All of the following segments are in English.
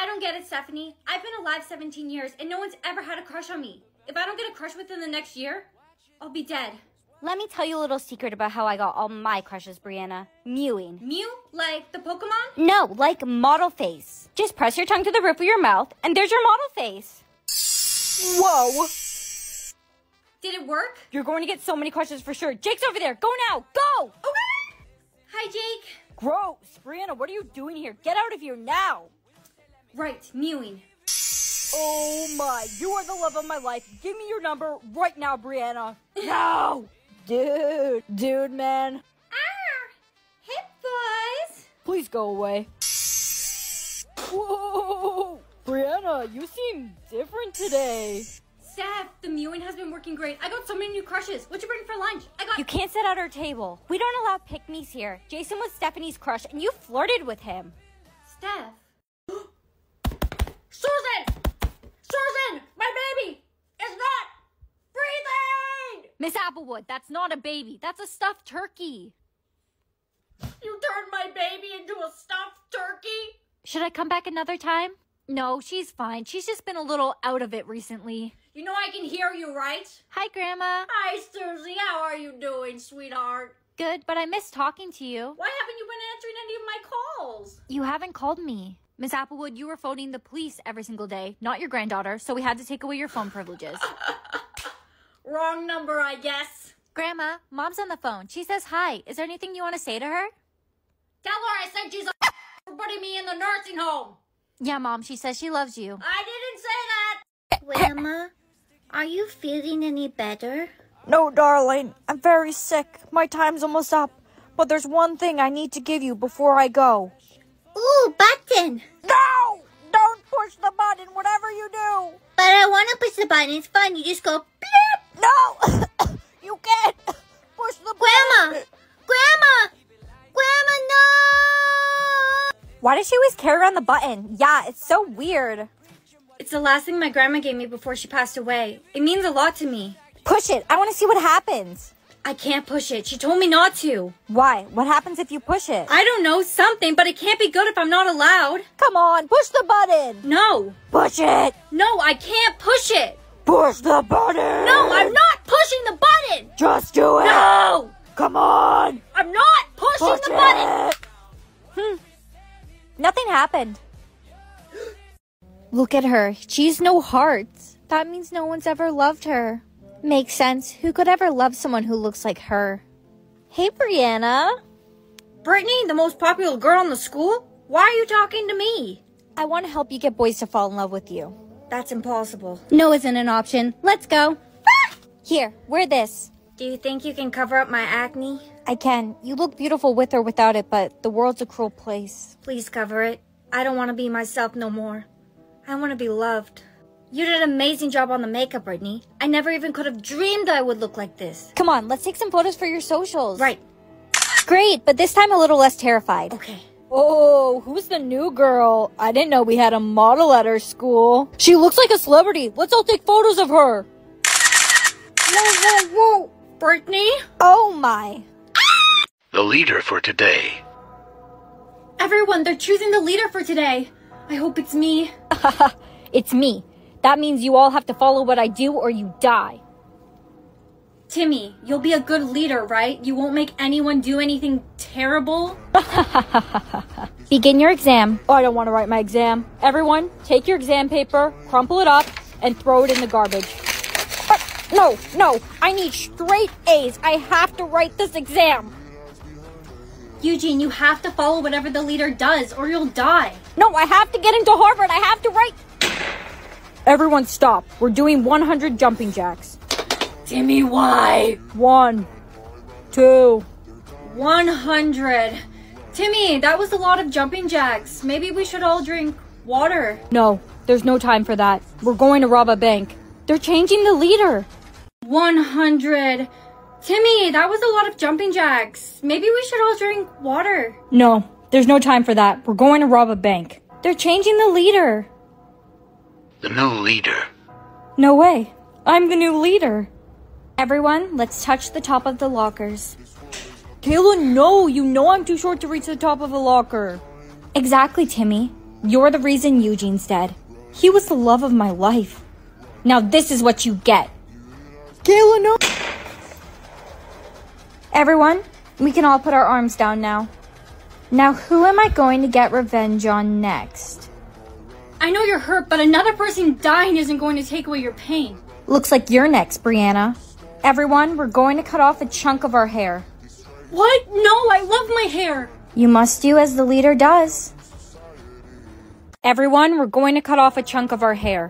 I don't get it, Stephanie. I've been alive 17 years and no one's ever had a crush on me. If I don't get a crush within the next year, I'll be dead. Let me tell you a little secret about how I got all my crushes, Brianna. Mewing. Mew? Like the Pokemon? No, like model face. Just press your tongue to the roof of your mouth, and there's your model face. Whoa! Did it work? You're going to get so many crushes for sure. Jake's over there. Go now. Go! Okay. Hi, Jake. Gross. Brianna, what are you doing here? Get out of here now. Right, mewing. Oh my, you are the love of my life. Give me your number right now, Brianna. No! Dude, dude, man. Ah! Hip boys! Please go away. Whoa! Brianna, you seem different today. Steph, the mewing has been working great. I got so many new crushes. What'd you bring for lunch? I got. You can't sit at our table. We don't allow pick-me's here. Jason was Stephanie's crush, and you flirted with him. Steph. Susan! Susan! My baby is not breathing! Miss Applewood, that's not a baby. That's a stuffed turkey. You turned my baby into a stuffed turkey? Should I come back another time? No, she's fine. She's just been a little out of it recently. You know I can hear you, right? Hi, Grandma. Hi, Susie. How are you doing, sweetheart? Good, but I miss talking to you. Why haven't you been answering any of my calls? You haven't called me. Miss Applewood, you were phoning the police every single day, not your granddaughter, so we had to take away your phone privileges. Wrong number, I guess. Grandma, Mom's on the phone. She says hi. Is there anything you want to say to her? Tell her I said she's a for putting me in the nursing home. Yeah, Mom, she says she loves you. I didn't say that. Grandma, are you feeling any better? No, darling. I'm very sick. My time's almost up. But there's one thing I need to give you before I go. Ooh, button! No! Don't push the button, whatever you do! But I want to push the button. It's fun. You just go blip. No! you can't! Push the Grandma! button! Grandma! Grandma, no! Why does she always carry around the button? Yeah, it's so weird. It's the last thing my grandma gave me before she passed away. It means a lot to me. Push it. I want to see what happens. I can't push it. She told me not to. Why? What happens if you push it? I don't know, something, but it can't be good if I'm not allowed. Come on, push the button! No. Push it! No, I can't push it. Push the button! No, I'm not pushing the button. Just do it! No, Come on! I'm not pushing Push the button. it! Hmm. Nothing happened. Look at her. She's no heart. That means no one's ever loved her. Makes sense. Who could ever love someone who looks like her? Hey, Brianna. Brittany, the most popular girl in the school? Why are you talking to me? I want to help you get boys to fall in love with you. That's impossible. No isn't an option. Let's go. Ah! Here, wear this. Do you think you can cover up my acne? I can. You look beautiful with or without it, but the world's a cruel place. Please cover it. I don't want to be myself no more. I want to be loved. You did an amazing job on the makeup, Brittany. I never even could have dreamed I would look like this. Come on, let's take some photos for your socials. Right. Great, but this time a little less terrified. Okay. Oh, who's the new girl? I didn't know we had a model at our school. She looks like a celebrity. Let's all take photos of her. Whoa, whoa, whoa. Brittany? Oh my. The leader for today. Everyone, they're choosing the leader for today. I hope it's me. It's me. That means you all have to follow what I do or you die. Timmy, you'll be a good leader, right? You won't make anyone do anything terrible? Begin your exam. Oh, I don't want to write my exam. Everyone, take your exam paper, crumple it up, and throw it in the garbage. Uh, no, no, I need straight A's. I have to write this exam. Eugene, you have to follow whatever the leader does or you'll die. No, I have to get into Harvard. I have to write. Everyone, stop. We're doing 100 jumping jacks. Timmy, why? One, two. 100. Timmy, that was a lot of jumping jacks. Maybe we should all drink water. No, there's no time for that. We're going to rob a bank. They're changing the leader. 100. Timmy, that was a lot of jumping jacks. Maybe we should all drink water. No, there's no time for that. We're going to rob a bank. They're changing the leader. The new leader. No way. I'm the new leader. Everyone, let's touch the top of the lockers. Kayla, no, you know I'm too short to reach the top of a locker. Exactly, Timmy. You're the reason Eugene's dead. He was the love of my life. Now this is what you get. Kayla, no! Everyone, we can all put our arms down now. Now, who am I going to get revenge on next? I know you're hurt, but another person dying isn't going to take away your pain. Looks like you're next, Brianna. Everyone, we're going to cut off a chunk of our hair. What? No, I love my hair. You must do as the leader does. Everyone, we're going to cut off a chunk of our hair.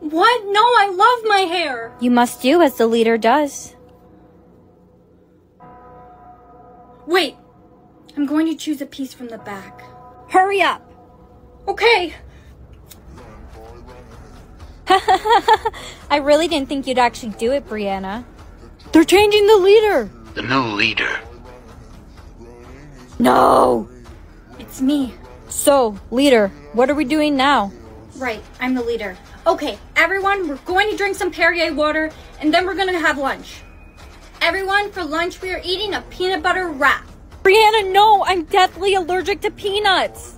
What? No, I love my hair. You must do as the leader does. Wait, I'm going to choose a piece from the back. Hurry up! Okay. I really didn't think you'd actually do it, Brianna. They're changing the leader! The new leader. No! It's me. So, leader, what are we doing now? Right, I'm the leader. Okay, everyone, we're going to drink some Perrier water and then we're going to have lunch. Everyone, for lunch, we are eating a peanut butter wrap. Brianna, no! I'm deathly allergic to peanuts!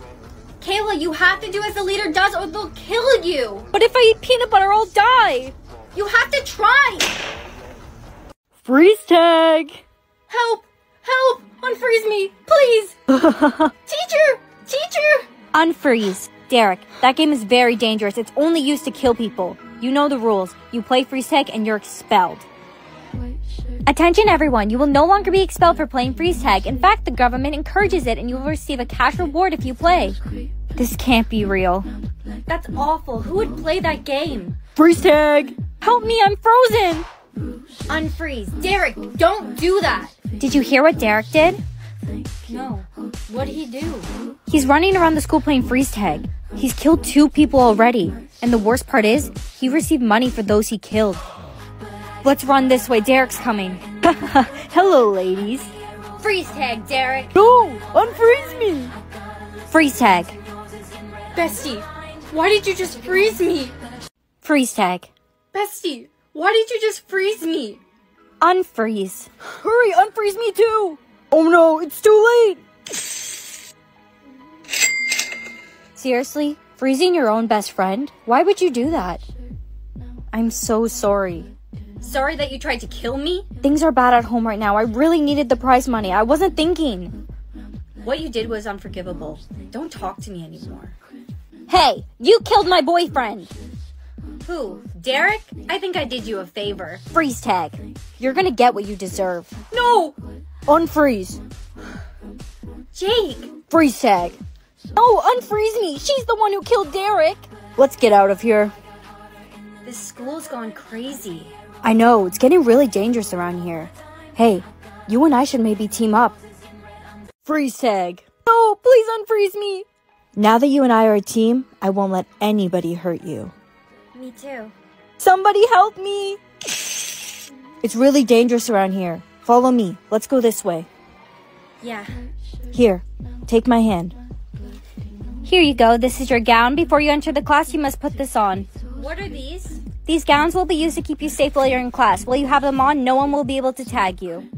Kayla, you have to do as the leader does or they'll kill you. But if I eat peanut butter, I'll die! You have to try. Freeze tag! Help! Help! Unfreeze me, please! teacher! Teacher! Unfreeze. Derek, that game is very dangerous. It's only used to kill people. You know the rules. You play freeze tag and you're expelled. Attention everyone, you will no longer be expelled for playing freeze tag. In fact, the government encourages it and you will receive a cash reward if you play. This can't be real. That's awful. Who would play that game? Freeze tag! Help me, I'm frozen! Unfreeze. Derek, don't do that. Did you hear what Derek did? No. What did he do? He's running around the school playing freeze tag. He's killed two people already. And the worst part is, he received money for those he killed. Let's run this way, Derek's coming. Hello, ladies. Freeze tag, Derek. No! Unfreeze me! Freeze tag. Bestie, why did you just freeze me? Freeze tag. Bestie, why did you just freeze me? Unfreeze. Hurry, unfreeze me too! Oh no, it's too late! Seriously? Freezing your own best friend? Why would you do that? I'm so sorry. Sorry that you tried to kill me? Things are bad at home right now. I really needed the prize money. I wasn't thinking. What you did was unforgivable. Don't talk to me anymore. Hey, you killed my boyfriend! Who? Derek? I think I did you a favor. Freeze tag. You're gonna get what you deserve. No! Unfreeze. Jake! Freeze tag. No, unfreeze me. She's the one who killed Derek. Let's get out of here. This school's gone crazy. I know, it's getting really dangerous around here. Hey, you and I should maybe team up. Freeze tag. No, please unfreeze me. Now that you and I are a team, I won't let anybody hurt you. Me too. Somebody help me! It's really dangerous around here. Follow me. Let's go this way. Yeah. Here, take my hand. Here you go. This is your gown. Before you enter the class, you must put this on. What are these? These gowns will be used to keep you safe while you're in class. While you have them on, no one will be able to tag you.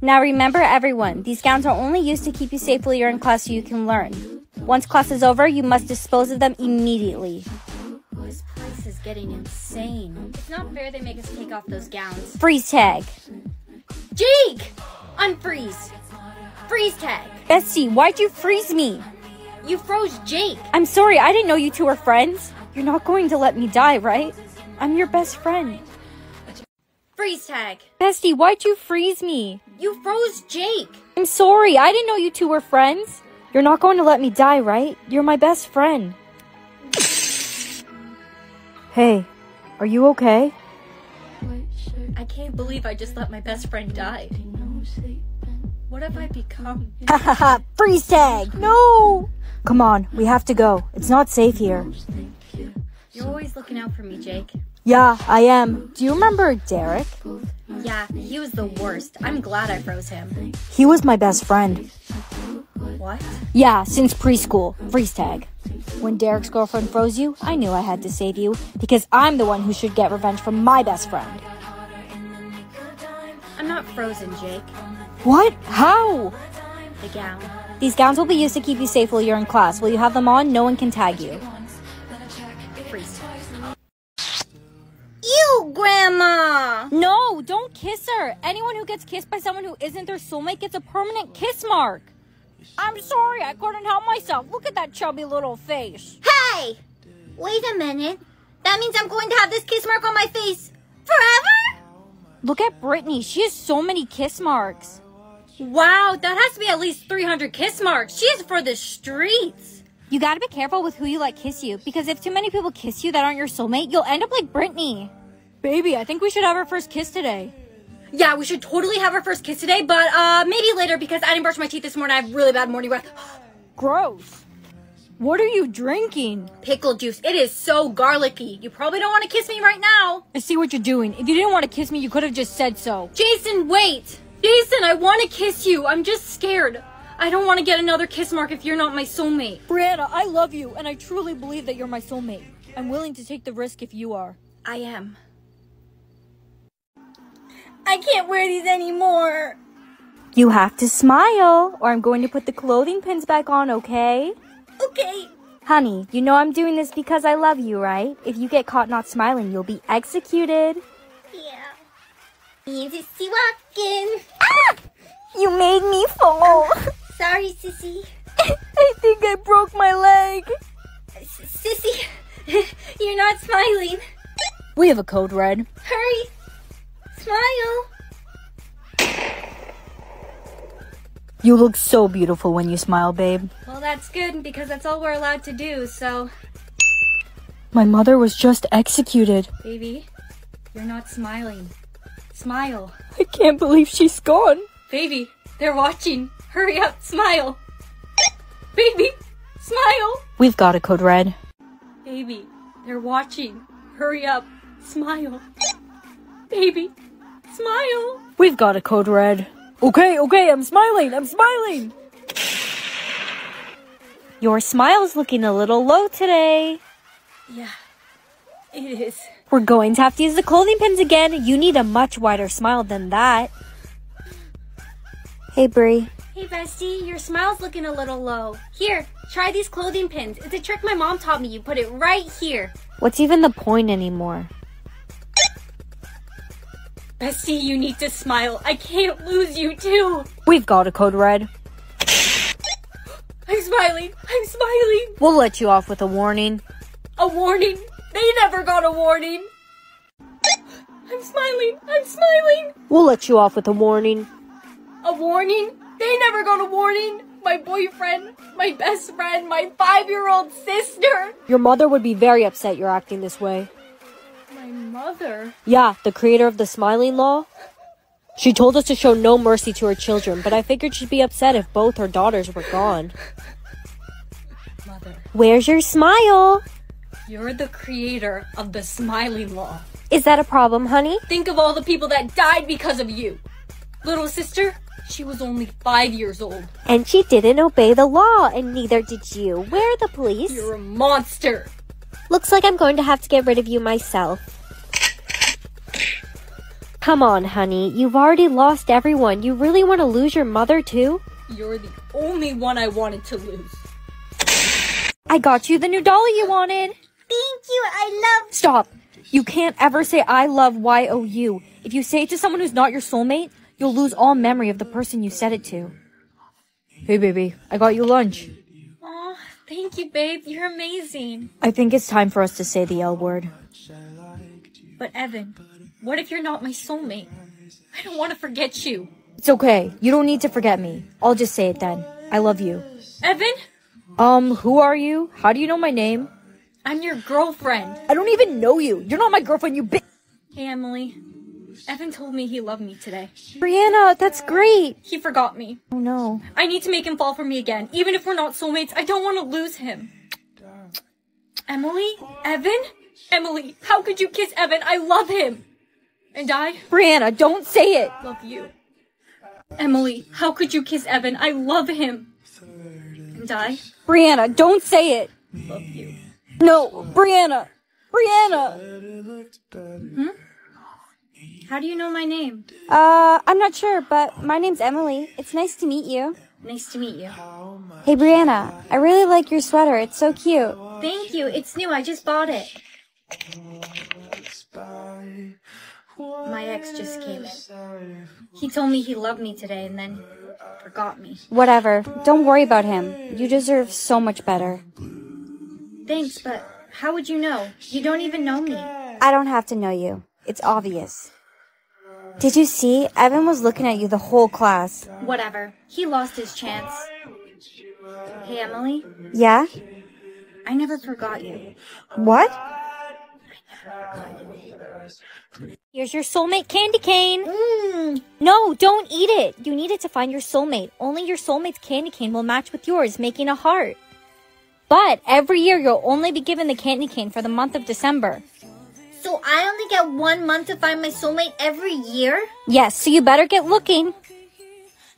Now remember, everyone, these gowns are only used to keep you safe while you're in class so you can learn. Once class is over, you must dispose of them immediately. This place is getting insane. It's not fair they make us take off those gowns. Freeze tag. Jake! Unfreeze! Freeze tag! Bestie, why'd you freeze me? You froze Jake! I'm sorry, I didn't know you two were friends. You're not going to let me die, right? I'm your best friend. Freeze tag! Bestie, why'd you freeze me? You froze Jake! I'm sorry, I didn't know you two were friends. You're not going to let me die, right? You're my best friend. Hey, are you okay? I can't believe I just let my best friend die. What have I become? Hahaha, freeze tag! No! Come on, we have to go. It's not safe here. You're always looking out for me, Jake. Yeah, I am. Do you remember Derek? Yeah, he was the worst. I'm glad I froze him. He was my best friend. What? Yeah, since preschool. Freeze tag. When Derek's girlfriend froze you, I knew I had to save you because I'm the one who should get revenge from my best friend. I'm not frozen, Jake. What? How? The gown. These gowns will be used to keep you safe while you're in class. While you have them on, no one can tag you. You, Grandma! No, don't kiss her. Anyone who gets kissed by someone who isn't their soulmate gets a permanent kiss mark. I'm sorry, I couldn't help myself. Look at that chubby little face. Hey! Wait a minute. That means I'm going to have this kiss mark on my face forever? Look at Brittany. She has so many kiss marks. Wow, that has to be at least 300 kiss marks. She is for the streets. You gotta be careful with who you let kiss you, because if too many people kiss you that aren't your soulmate, you'll end up like Brittany. Baby, I think we should have our first kiss today. Yeah, we should totally have our first kiss today, but uh, maybe later because I didn't brush my teeth this morning. I have really bad morning breath. Gross. What are you drinking? Pickle juice. It is so garlicky. You probably don't want to kiss me right now. I see what you're doing. If you didn't want to kiss me, you could have just said so. Jason, wait. Jason, I want to kiss you. I'm just scared. I don't want to get another kiss mark if you're not my soulmate. Brianna, I love you, and I truly believe that you're my soulmate. I'm willing to take the risk if you are. I am. I can't wear these anymore. You have to smile, or I'm going to put the clothing pins back on, okay? Okay. Honey, you know I'm doing this because I love you, right? If you get caught not smiling, you'll be executed. Yeah. Me and Sissy walking. Ah! You made me fall. Sorry, Sissy. I think I broke my leg. Sissy, you're not smiling. We have a code red. Hurry. Smile. You look so beautiful when you smile, babe. Well, that's good because that's all we're allowed to do, so. My mother was just executed. Baby, you're not smiling. Smile. I can't believe she's gone. Baby, they're watching. Hurry up, smile. Baby, smile. We've got a code red. Baby, they're watching. Hurry up, smile. Baby, smile. We've got a code red. Okay, okay, I'm smiling, I'm smiling. Your smile's looking a little low today. Yeah, it is. We're going to have to use the clothing pins again. You need a much wider smile than that. Hey, Brie. Hey, bestie, your smile's looking a little low. Here, try these clothing pins. It's a trick my mom taught me. You put it right here. What's even the point anymore? Bestie, you need to smile. I can't lose you, too. We've got a code red. I'm smiling. I'm smiling. We'll let you off with a warning. A warning? They never got a warning. I'm smiling. I'm smiling. We'll let you off with a warning. A warning? They never got a warning. My boyfriend, my best friend, my five year old sister. Your mother would be very upset you're acting this way. Mother. Yeah, the creator of the smiling law. She told us to show no mercy to her children, but I figured she'd be upset if both her daughters were gone. Mother, Where's your smile? you're the creator of the smiling law. Is that a problem, honey? Think of all the people that died because of you. Little sister, she was only five years old. And she didn't obey the law, and neither did you. Where are the police? You're a monster. Looks like I'm going to have to get rid of you myself. Come on, honey. You've already lost everyone. You really want to lose your mother, too? You're the only one I wanted to lose. I got you the new dolly you wanted. Thank you. I love. Stop. You can't ever say I love Y-O-U. If you say it to someone who's not your soulmate, you'll lose all memory of the person you said it to. Hey, baby. I got you lunch. Aw, thank you, babe. You're amazing. I think it's time for us to say the L word. But Evan, what if you're not my soulmate? I don't want to forget you. It's okay. You don't need to forget me. I'll just say it then. I love you. Evan, Um, who are you? How do you know my name? I'm your girlfriend. I don't even know you. You're not my girlfriend, you bitch. Hey, Emily. Evan told me he loved me today. Brianna, that's great. He forgot me. Oh no. I need to make him fall for me again. Even if we're not soulmates, I don't want to lose him. Emily? Evan? Emily, how could you kiss Evan? I love him. And I Brianna, don't say it. love you. Emily, how could you kiss Evan? I love him. And I Brianna, don't say it. love you. No, Brianna. Brianna. Hmm? How do you know my name? Uh, I'm not sure, but my name's Emily. It's nice to meet you. Nice to meet you. Hey, Brianna, I really like your sweater. It's so cute. Thank you. It's new. I just bought it. My ex just came in. He told me he loved me today and then forgot me. Whatever. Don't worry about him. You deserve so much better. Thanks, but how would you know? You don't even know me. I don't have to know you. It's obvious. Did you see? Evan was looking at you the whole class. Whatever. He lost his chance. Hey, Emily. Yeah? I never forgot you. What? Here's your soulmate candy cane. Mmm. No, don't eat it. You need it to find your soulmate. Only your soulmate's candy cane will match with yours, making a heart. But every year you'll only be given the candy cane for the month of December. So I only get one month to find my soulmate every year? Yes, so you better get looking.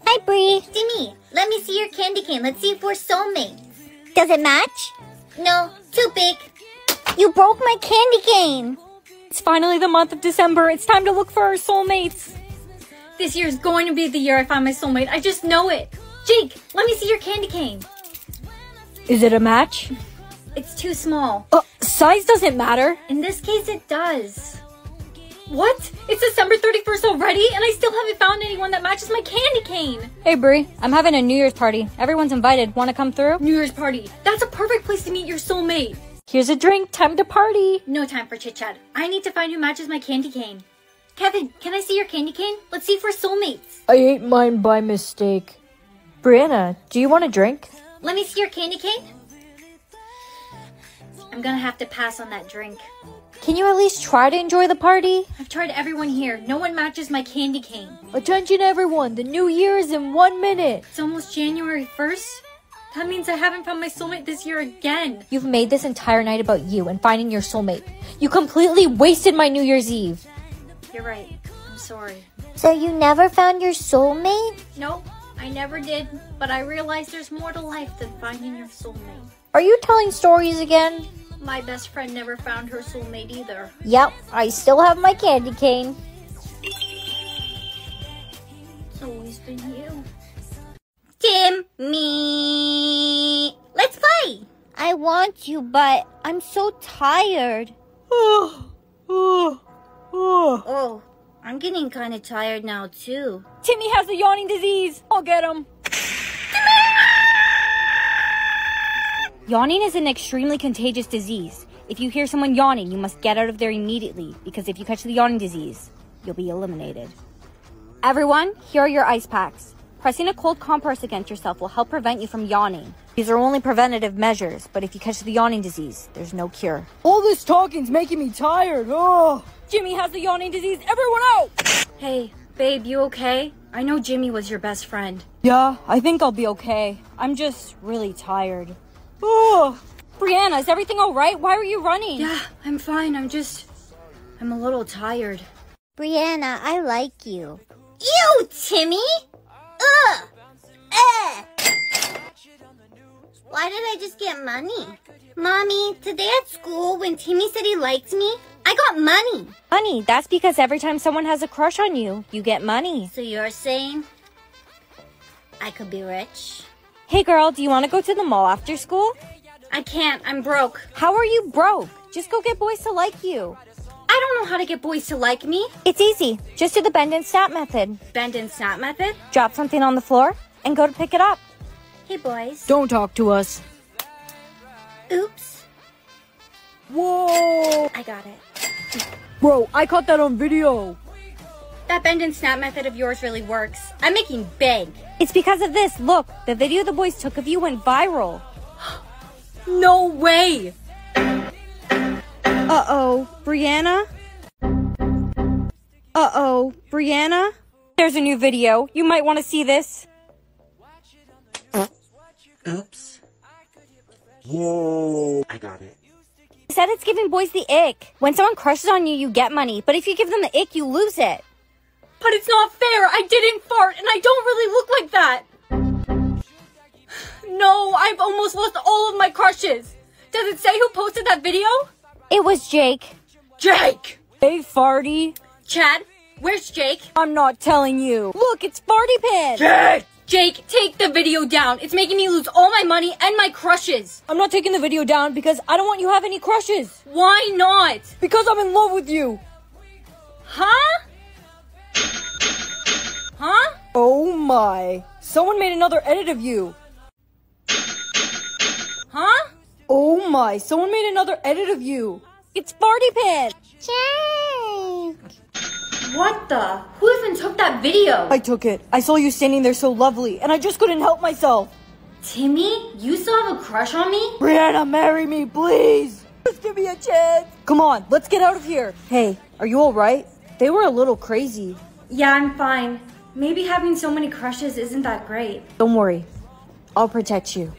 Hi, Bree. Timmy, let me see your candy cane. Let's see if we're soulmates. Does it match? No, too big. You broke my candy cane. It's finally the month of December. It's time to look for our soulmates. This year is going to be the year I find my soulmate. I just know it. Jake, let me see your candy cane. Is it a match? It's too small. Oh, size doesn't matter. In this case, it does. What? It's December 31st already, and I still haven't found anyone that matches my candy cane. Hey, Brie, I'm having a New Year's party. Everyone's invited. Want to come through? New Year's party. That's a perfect place to meet your soulmate. Here's a drink. Time to party. No time for chit chat. I need to find who matches my candy cane. Kevin, can I see your candy cane? Let's see if we're soulmates. I ate mine by mistake. Brianna, do you want a drink? Let me see your candy cane. I'm gonna have to pass on that drink. Can you at least try to enjoy the party? I've tried everyone here. No one matches my candy cane. Attention everyone, the new year is in one minute. It's almost January 1st. That means I haven't found my soulmate this year again. You've made this entire night about you and finding your soulmate. You completely wasted my New Year's Eve. You're right. I'm sorry. So you never found your soulmate? Nope, I never did. But I realized there's more to life than finding your soulmate. Are you telling stories again? My best friend never found her soulmate either. Yep, I still have my candy cane. It's always been you. Tim, me. Let's play. I want you, but I'm so tired. Oh, I'm getting kind of tired now, too. Timmy has the yawning disease. I'll get him. Yawning is an extremely contagious disease. If you hear someone yawning, you must get out of there immediately because if you catch the yawning disease, you'll be eliminated. Everyone, here are your ice packs. Pressing a cold compress against yourself will help prevent you from yawning. These are only preventative measures, but if you catch the yawning disease, there's no cure. All this talking's making me tired. Oh. Jimmy has the yawning disease. Everyone out! Hey, babe, you okay? I know Jimmy was your best friend. Yeah, I think I'll be okay. I'm just really tired. Oh. Brianna, is everything all right? Why were you running? Yeah, I'm fine. I'm just. I'm a little tired. Brianna, I like you. Ew, Timmy. Ugh. Ugh. Why did I just get money? Mommy, today at school, when Timmy said he liked me, I got money. Honey, that's because every time someone has a crush on you, you get money. So you're saying I could be rich? Hey girl, do you want to go to the mall after school? I can't. I'm broke. How are you broke? Just go get boys to like you. I don't know how to get boys to like me. It's easy. Just do the bend and snap method. Bend and snap method. Drop something on the floor and go to pick it up. Hey, boys. Don't talk to us. Oops. Whoa. I got it. Bro, I caught that on video. That bend and snap method of yours really works. I'm making bank. It's because of this. Look, the video the boys took of you went viral. No way. Uh oh, Brianna? Uh oh, Brianna? There's a new video. You might want to see this. Oops. Whoa. I got it. It said it's giving boys the ick. When someone crushes on you, you get money, but if you give them the ick, you lose it. But it's not fair. I didn't fart, and I don't really look like that. No, I've almost lost all of my crushes. Does it say who posted that video? It was Jake. Jake. Hey, Farty. Chad, where's Jake? I'm not telling you. Look, it's Farty Pin. Jake. Jake, take the video down. It's making me lose all my money and my crushes. I'm not taking the video down because I don't want you to have any crushes. Why not? Because I'm in love with you. Huh? Huh? Oh my. Someone made another edit of you. Huh? Oh my. Someone made another edit of you. It's Farty Pants. What the? Who even took that video? I took it. I saw you standing there so lovely, and I just couldn't help myself. Timmy, you still have a crush on me? Brianna, marry me, please. Just give me a chance. Come on, let's get out of here. Hey, are you alright? They were a little crazy. Yeah, I'm fine. Maybe having so many crushes isn't that great. Don't worry. I'll protect you.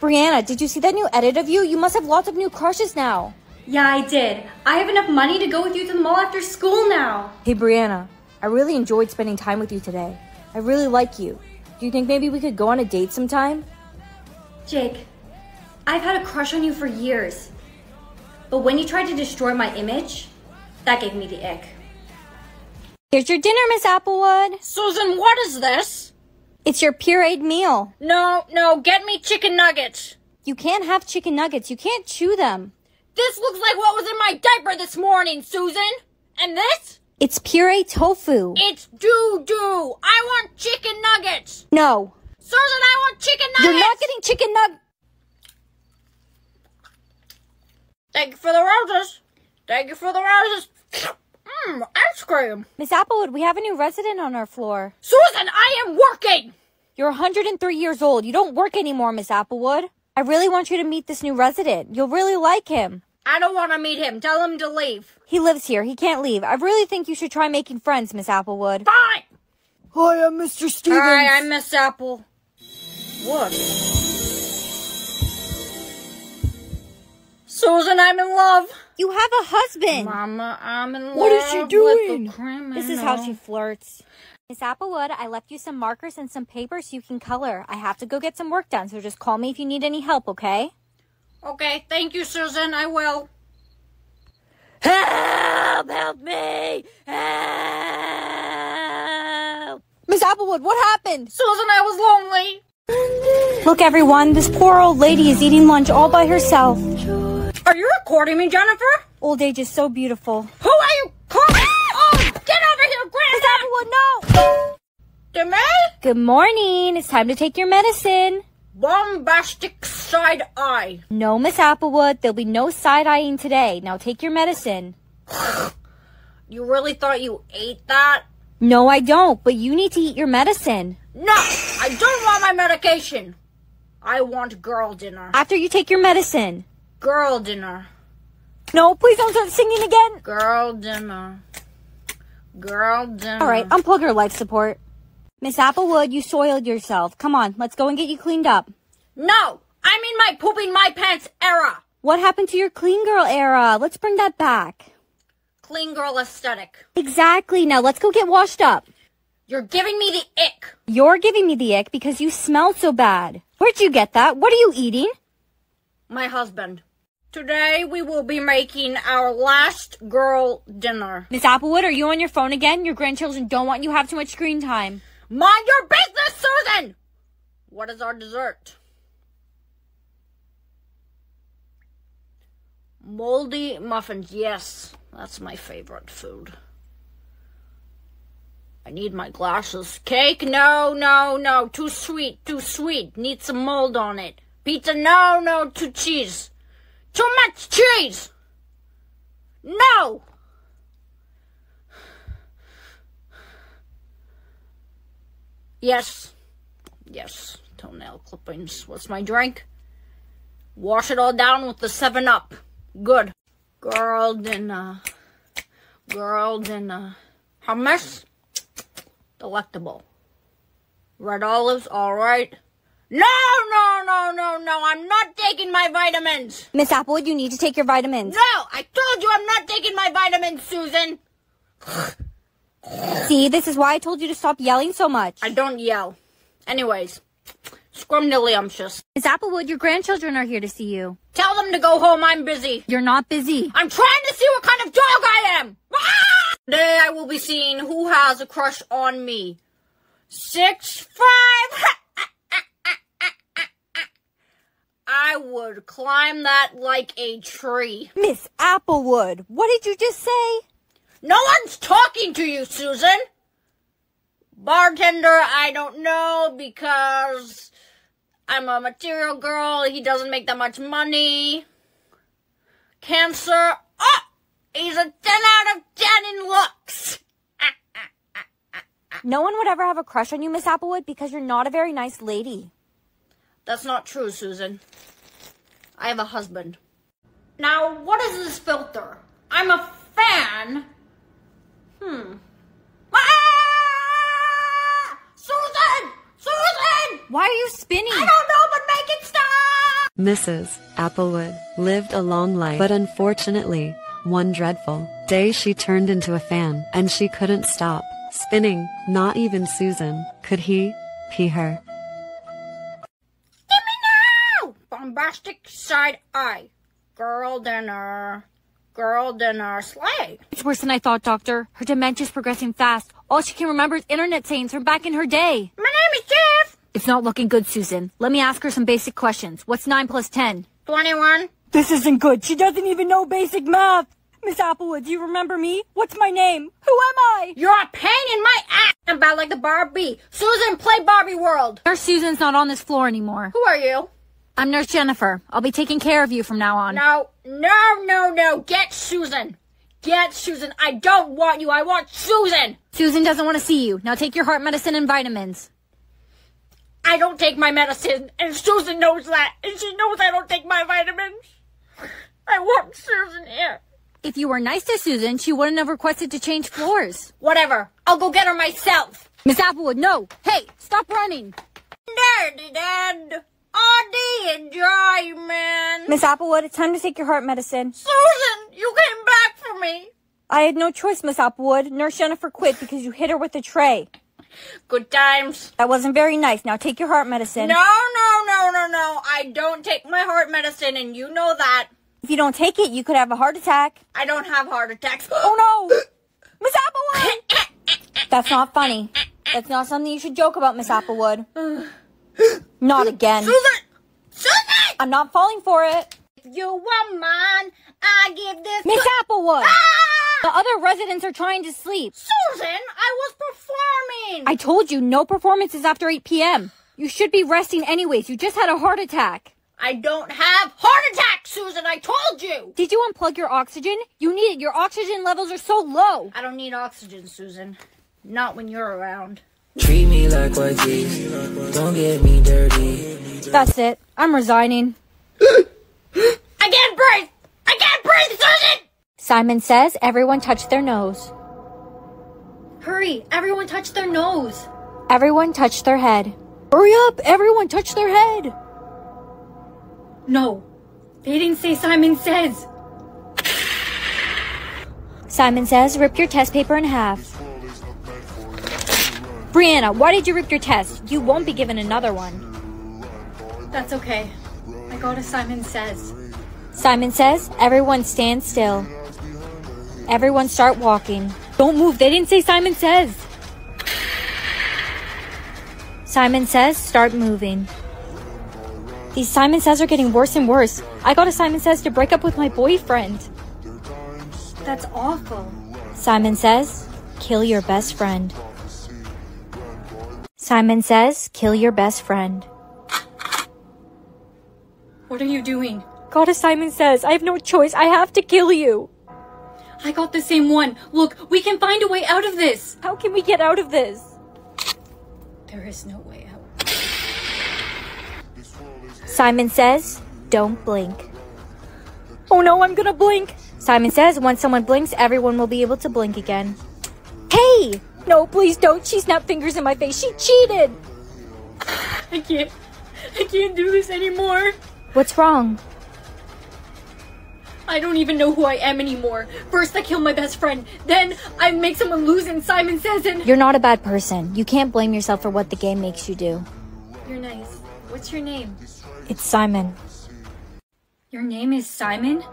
Brianna, did you see that new edit of you? You must have lots of new crushes now. Yeah, I did. I have enough money to go with you to the mall after school now. Hey, Brianna, I really enjoyed spending time with you today. I really like you. Do you think maybe we could go on a date sometime? Jake, I've had a crush on you for years. But when you tried to destroy my image, that gave me the ick. Here's your dinner, Miss Applewood. Susan, what is this? It's your pureed meal. No, no, get me chicken nuggets. You can't have chicken nuggets. You can't chew them. This looks like what was in my diaper this morning, Susan. And this? It's puree tofu. It's doo doo. I want chicken nuggets. No. Susan, I want chicken nuggets. You're not getting chicken nug. Thank you for the roses. Thank you for the roses. Mmm, ice cream. Miss Applewood, we have a new resident on our floor. Susan, I am working. You're 103 years old. You don't work anymore, Miss Applewood. I really want you to meet this new resident. You'll really like him. I don't want to meet him. Tell him to leave. He lives here. He can't leave. I really think you should try making friends, Miss Applewood. Fine. Hi, I'm Mr. Stevens. Hi, I'm Miss Apple. What? Susan, I'm in love. You have a husband. Mama, I'm in love. What is she doing? With a. This is how she flirts. Miss Applewood, I left you some markers and some paper so you can color. I have to go get some work done, so just call me if you need any help, okay? Okay, thank you, Susan. I will. Help! Help me! Help! Miss Applewood, what happened? Susan, I was lonely. Look, everyone, this poor old lady is eating lunch all by herself. Are you recording me, Jennifer? Old age is so beautiful. Who are you calling? oh, get over here, Miss Grandma! Applewood, no! To? Good morning. It's time to take your medicine. Bombastic side eye. No, Miss Applewood, there'll be no side-eyeing today. Now take your medicine. You really thought you ate that? No, I don't, but you need to eat your medicine. No, I don't want my medication. I want girl dinner. After you take your medicine. Girl dinner. No, please don't start singing again. Girl dinner. Girl. All right, unplug her life support. Miss Applewood, you soiled yourself. Come on, let's go and get you cleaned up. No, I'm in my pooping my pants era. What happened to your clean girl era? Let's bring that back. Clean girl aesthetic. Exactly. Now let's go get washed up. You're giving me the ick. You're giving me the ick because you smell so bad. Where'd you get that? What are you eating? My husband. Today we will be making our last girl dinner. Miss Applewood, are you on your phone again? Your grandchildren don't want you to have too much screen time. Mind your business, Susan! What is our dessert? Moldy muffins, yes, that's my favorite food. I need my glasses. Cake? No, no, no. Too sweet, too sweet. Need some mold on it. Pizza? No, no. Too cheese. Too much cheese! No! Yes. Yes. Toenail clippings. What's my drink? Wash it all down with the 7 Up. Good. Girl dinner. Uh, girl dinner. Uh, hummus? Delectable. Red olives, alright. No, no, no, no, no. I'm not taking my vitamins. Miss Applewood, you need to take your vitamins. No, I told you I'm not taking my vitamins, Susan. See, this is why I told you to stop yelling so much. I don't yell. Anyways, scrumdiddlyumptious. Miss Applewood, your grandchildren are here to see you. Tell them to go home. I'm busy. You're not busy. I'm trying to see what kind of dog I am. Ah! Today I will be seeing who has a crush on me. Six five. I would climb that like a tree. Miss Applewood, what did you just say? No one's talking to you, Susan. Bartender, I don't know because I'm a material girl. He doesn't make that much money. Cancer, oh, he's a 10 out of 10 in looks. No one would ever have a crush on you, Miss Applewood, because you're not a very nice lady. That's not true, Susan. I have a husband. Now, what is this filter? I'm a fan. Hmm. Ah! Susan! Susan! Why are you spinning? I don't know, but make it stop! Mrs. Applewood lived a long life, but unfortunately, one dreadful day she turned into a fan, and she couldn't stop spinning. Not even Susan could he pee her. Bombastic side eye. Girl dinner. Girl dinner sleigh. It's worse than I thought, Doctor. Her dementia's progressing fast. All she can remember is internet sayings from back in her day. My name is Jeff. It's not looking good, Susan. Let me ask her some basic questions. What's 9 plus 10? 21. This isn't good. She doesn't even know basic math. Miss Applewood, do you remember me? What's my name? Who am I? You're a pain in my ass. I'm bad like the Barbie. Susan, play Barbie World. Nurse Susan's not on this floor anymore. Who are you? I'm Nurse Jennifer. I'll be taking care of you from now on. No, no, no, no. Get Susan. Get Susan. I don't want you. I want Susan. Susan doesn't want to see you. Now take your heart medicine and vitamins. I don't take my medicine, and Susan knows that, and she knows I don't take my vitamins. I want Susan here. If you were nice to Susan, she wouldn't have requested to change floors. Whatever. I'll go get her myself. Miss Applewood, no! Hey, stop running! Dirty Dad. Oh, enjoyment. Miss Applewood, it's time to take your heart medicine. Susan, you came back for me. I had no choice, Miss Applewood. Nurse Jennifer quit because you hit her with a tray. Good times. That wasn't very nice. Now take your heart medicine. No, no, no, no, no. I don't take my heart medicine, and you know that. If you don't take it, you could have a heart attack. I don't have heart attacks. Oh no! Miss Applewood! That's not funny. That's not something you should joke about, Miss Applewood. Not again. Susan! Susan! I'm not falling for it. If you want mine, I give this Miss Applewood! Ah! The other residents are trying to sleep. Susan, I was performing. I told you, no performances after 8 p.m. You should be resting anyways. You just had a heart attack. I don't have heart attacks, Susan. I told you. Did you unplug your oxygen? You need it. Your oxygen levels are so low. I don't need oxygen, Susan. Not when you're around. Treat me like what these. Don't get me dirty. That's it. I'm resigning. I can't breathe. I can't breathe, Susan. Simon says everyone touch their nose. Hurry, everyone touch their nose. Everyone touch their head. Hurry up, everyone touch their head. No, they didn't say Simon says. Simon says rip your test paper in half. Brianna, why did you rip your test? You won't be given another one. That's okay. I got a Simon says. Simon says everyone stand still. Everyone start walking. Don't move. They didn't say Simon says. Simon says start moving. These Simon says are getting worse and worse. I got a Simon says to break up with my boyfriend. That's awful. Simon says kill your best friend. Simon says kill your best friend. What are you doing? God, as Simon says, I have no choice. I have to kill you. I got the same one. Look, we can find a way out of this. How can we get out of this? There is no way out. Simon says, don't blink. Oh no, I'm gonna blink. Simon says, once someone blinks, everyone will be able to blink again. Hey! No, please don't. She snapped fingers in my face. She cheated. I can't. I can't do this anymore. What's wrong? I don't even know who I am anymore. First, I kill my best friend. Then, I make someone lose, and Simon says, and. You're not a bad person. You can't blame yourself for what the game makes you do. You're nice. What's your name? It's Simon. Your name is Simon?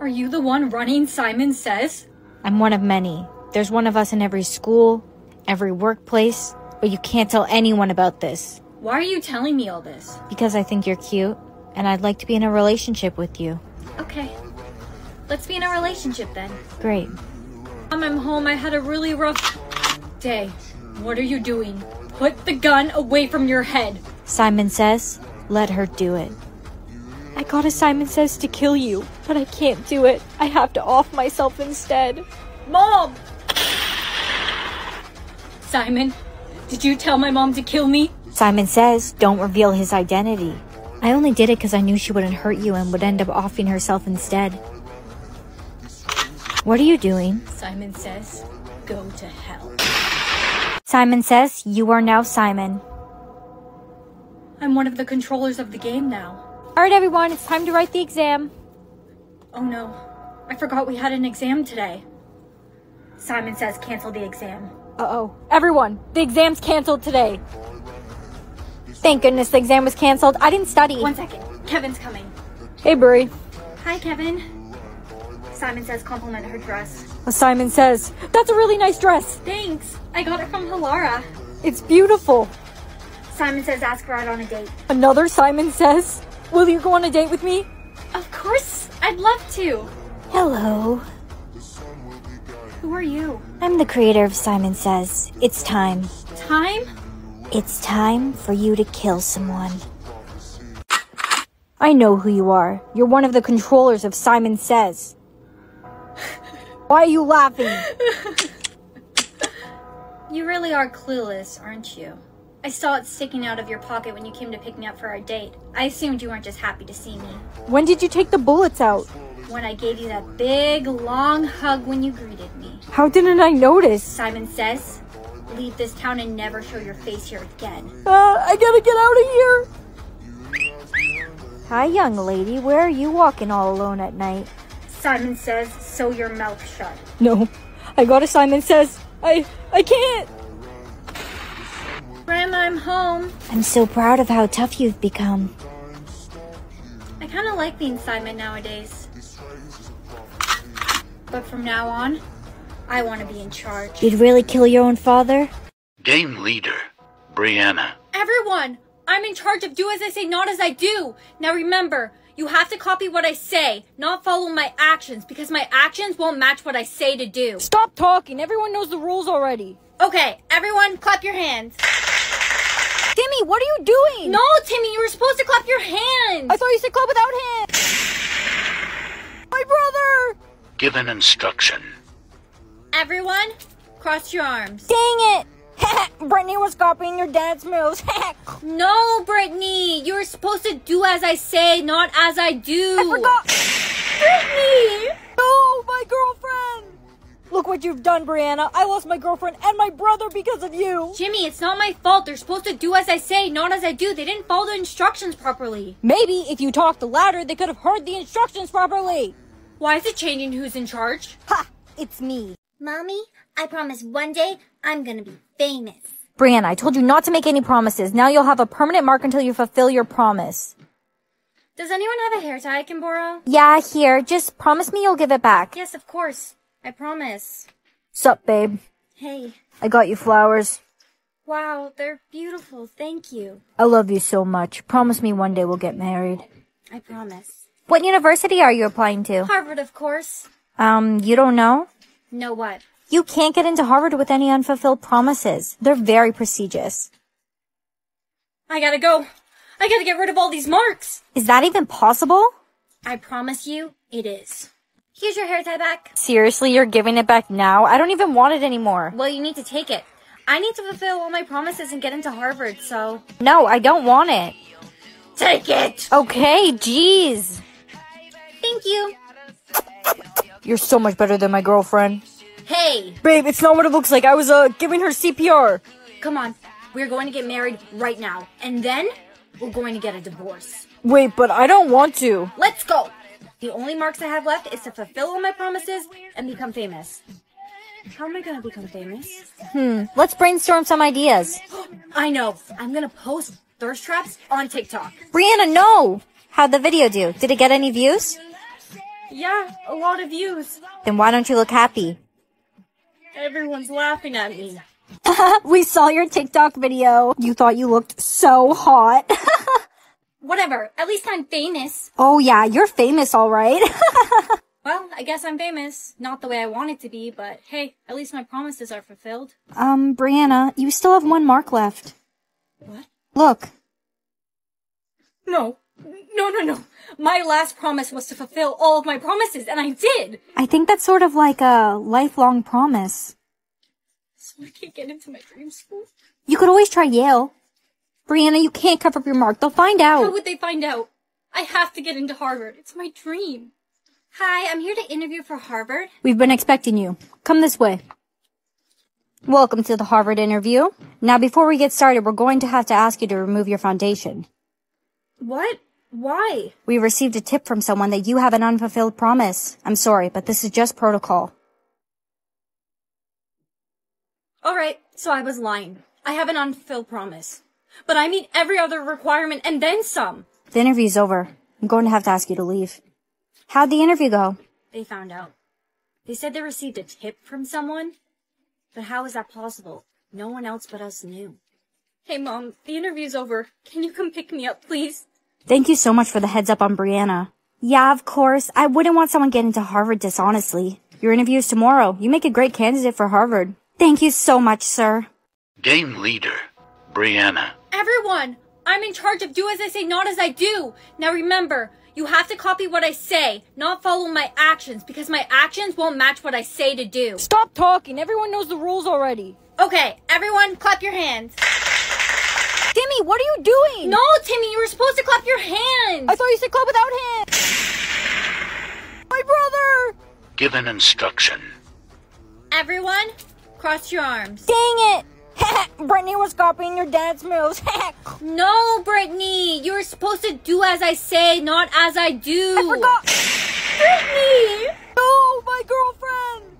Are you the one running Simon Says? I'm one of many. There's one of us in every school, every workplace, but you can't tell anyone about this. Why are you telling me all this? Because I think you're cute, and I'd like to be in a relationship with you. Okay. Let's be in a relationship then. Great. Mom, I'm home. I had a really rough day. What are you doing? Put the gun away from your head. Simon says, let her do it. I got a Simon Says to kill you, but I can't do it. I have to off myself instead. Mom! Simon, did you tell my mom to kill me? Simon says, don't reveal his identity. I only did it because I knew she wouldn't hurt you and would end up offing herself instead. What are you doing? Simon says, go to hell. Simon says, you are now Simon. I'm one of the controllers of the game now. Alright, everyone, it's time to write the exam. Oh no, I forgot we had an exam today. Simon says cancel the exam. Uh oh. Everyone, the exam's canceled today. Thank goodness the exam was canceled. I didn't study. One second, Kevin's coming. Hey, Brie. Hi, Kevin. Simon says compliment her dress. Simon says, that's a really nice dress. Thanks, I got it from Hilara. It's beautiful. Simon says ask her out on a date. Another Simon says, will you go on a date with me? Of course, I'd love to. Hello. Who are you? I'm the creator of Simon Says. It's time. Time? It's time for you to kill someone. I know who you are. You're one of the controllers of Simon Says. Why are you laughing? You really are clueless, aren't you? I saw it sticking out of your pocket when you came to pick me up for our date. I assumed you weren't just happy to see me. When did you take the bullets out? When I gave you that big, long hug when you greeted me. How didn't I notice? Simon says, leave this town and never show your face here again. Uh, I gotta get out of here. Hi, young lady. Where are you walking all alone at night? Simon says, sew your mouth shut. No, I got a Simon Says. I, I can't. Grandma, I'm home. I'm so proud of how tough you've become. I kind of like being Simon nowadays. But from now on, I want to be in charge. You'd really kill your own father? Game leader, Brianna. Everyone, I'm in charge of do as I say, not as I do. Now remember, you have to copy what I say, not follow my actions, because my actions won't match what I say to do. Stop talking. Everyone knows the rules already. Okay, everyone, clap your hands. Timmy, what are you doing? No, Timmy, you were supposed to clap your hands. I thought you said clap without hands. My brother! Give an instruction. Everyone, cross your arms. Dang it! Brittany was copying your dad's moves. no, Brittany, you were supposed to do as I say, not as I do. I forgot. Brittany! No, my girlfriend! Look what you've done, Brianna. I lost my girlfriend and my brother because of you. Jimmy, it's not my fault. They're supposed to do as I say, not as I do. They didn't follow the instructions properly. Maybe if you talked louder, they could have heard the instructions properly. Why is it changing who's in charge? Ha! It's me. Mommy, I promise one day I'm gonna be famous. Brianna, I told you not to make any promises. Now you'll have a permanent mark until you fulfill your promise. Does anyone have a hair tie I can borrow? Yeah, here. Just promise me you'll give it back. Yes, of course. I promise. Sup, babe? Hey. I got you flowers. Wow, they're beautiful. Thank you. I love you so much. Promise me one day we'll get married. I promise. What university are you applying to? Harvard, of course. Um, you don't know? Know what? You can't get into Harvard with any unfulfilled promises. They're very prestigious. I gotta go. I gotta get rid of all these marks. Is that even possible? I promise you, it is. Here's your hair tie back. Seriously, you're giving it back now? I don't even want it anymore. Well, you need to take it. I need to fulfill all my promises and get into Harvard, so. No, I don't want it. Take it! Okay, jeez. Thank you. You're so much better than my girlfriend. Hey! Babe, it's not what it looks like. I was, uh, giving her CPR. Come on. We're going to get married right now. And then, we're going to get a divorce. Wait, but I don't want to. Let's go! The only marks I have left is to fulfill all my promises and become famous. How am I gonna become famous? Hmm, let's brainstorm some ideas. I know. I'm gonna post thirst traps on TikTok. Brianna, no! How'd the video do? Did it get any views? Yeah, a lot of views. Then why don't you look happy? Everyone's laughing at me. we saw your TikTok video. You thought you looked so hot. Whatever. At least I'm famous. oh yeah, you're famous alright. Well, I guess I'm famous. Not the way I want it to be, but hey, at least my promises are fulfilled. um, Brianna, you still have one mark left. What? Look. No. No, no, no. My last promise was to fulfill all of my promises, and I did! I think that's sort of like a lifelong promise. So I can't get into my dream school? You could always try Yale. Brianna, you can't cover up your mark. They'll find out. How would they find out? I have to get into Harvard. It's my dream. Hi, I'm here to interview for Harvard. We've been expecting you. Come this way. Welcome to the Harvard interview. Now, before we get started, we're going to have to ask you to remove your foundation. What? Why? We received a tip from someone that you have an unfulfilled promise. I'm sorry, but this is just protocol. Alright, so I was lying. I have an unfulfilled promise. But I meet every other requirement and then some. The interview's over. I'm going to have to ask you to leave. How'd the interview go? They found out. They said they received a tip from someone. But how is that possible? No one else but us knew. Hey mom, the interview's over. Can you come pick me up, please? Thank you so much for the heads up on Brianna. Yeah, of course. I wouldn't want someone getting to Harvard dishonestly. Your interview is tomorrow. You make a great candidate for Harvard. Thank you so much, sir. Game leader, Brianna. Everyone! I'm in charge of do as I say, not as I do! Now remember, you have to copy what I say, not follow my actions, because my actions won't match what I say to do. Stop talking. Everyone knows the rules already. Okay, everyone, clap your hands. Timmy, what are you doing? No, Timmy, you were supposed to clap your hands! I thought you said clap without hands. My brother. Give an instruction. Everyone, cross your arms. Dang it. Brittany was copying your dance moves. No, Brittany, you were supposed to do as I say, not as I do. I forgot. Brittany! No, my girlfriend!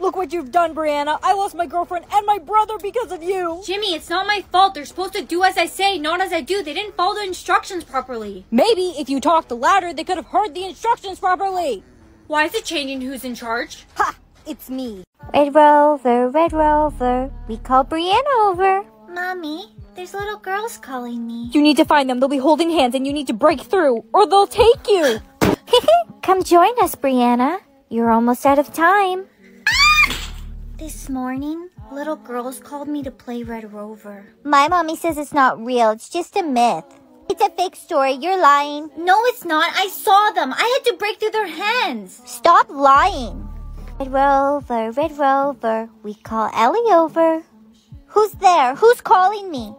Look what you've done, Brianna. I lost my girlfriend and my brother because of you. Jimmy, it's not my fault. They're supposed to do as I say, not as I do. They didn't follow the instructions properly. Maybe if you talked louder, they could have heard the instructions properly. Why is it changing who's in charge? Ha! It's me. Red Rover, Red Rover, we call Brianna over. Mommy, there's little girls calling me. You need to find them. They'll be holding hands and you need to break through or they'll take you. Come join us, Brianna. You're almost out of time. This morning, little girls called me to play Red Rover. My mommy says it's not real, it's just a myth. It's a fake story, you're lying. No, it's not. I saw them. I had to break through their hands. Stop lying. Red Rover, Red Rover, we call Ellie over. Who's there? Who's calling me?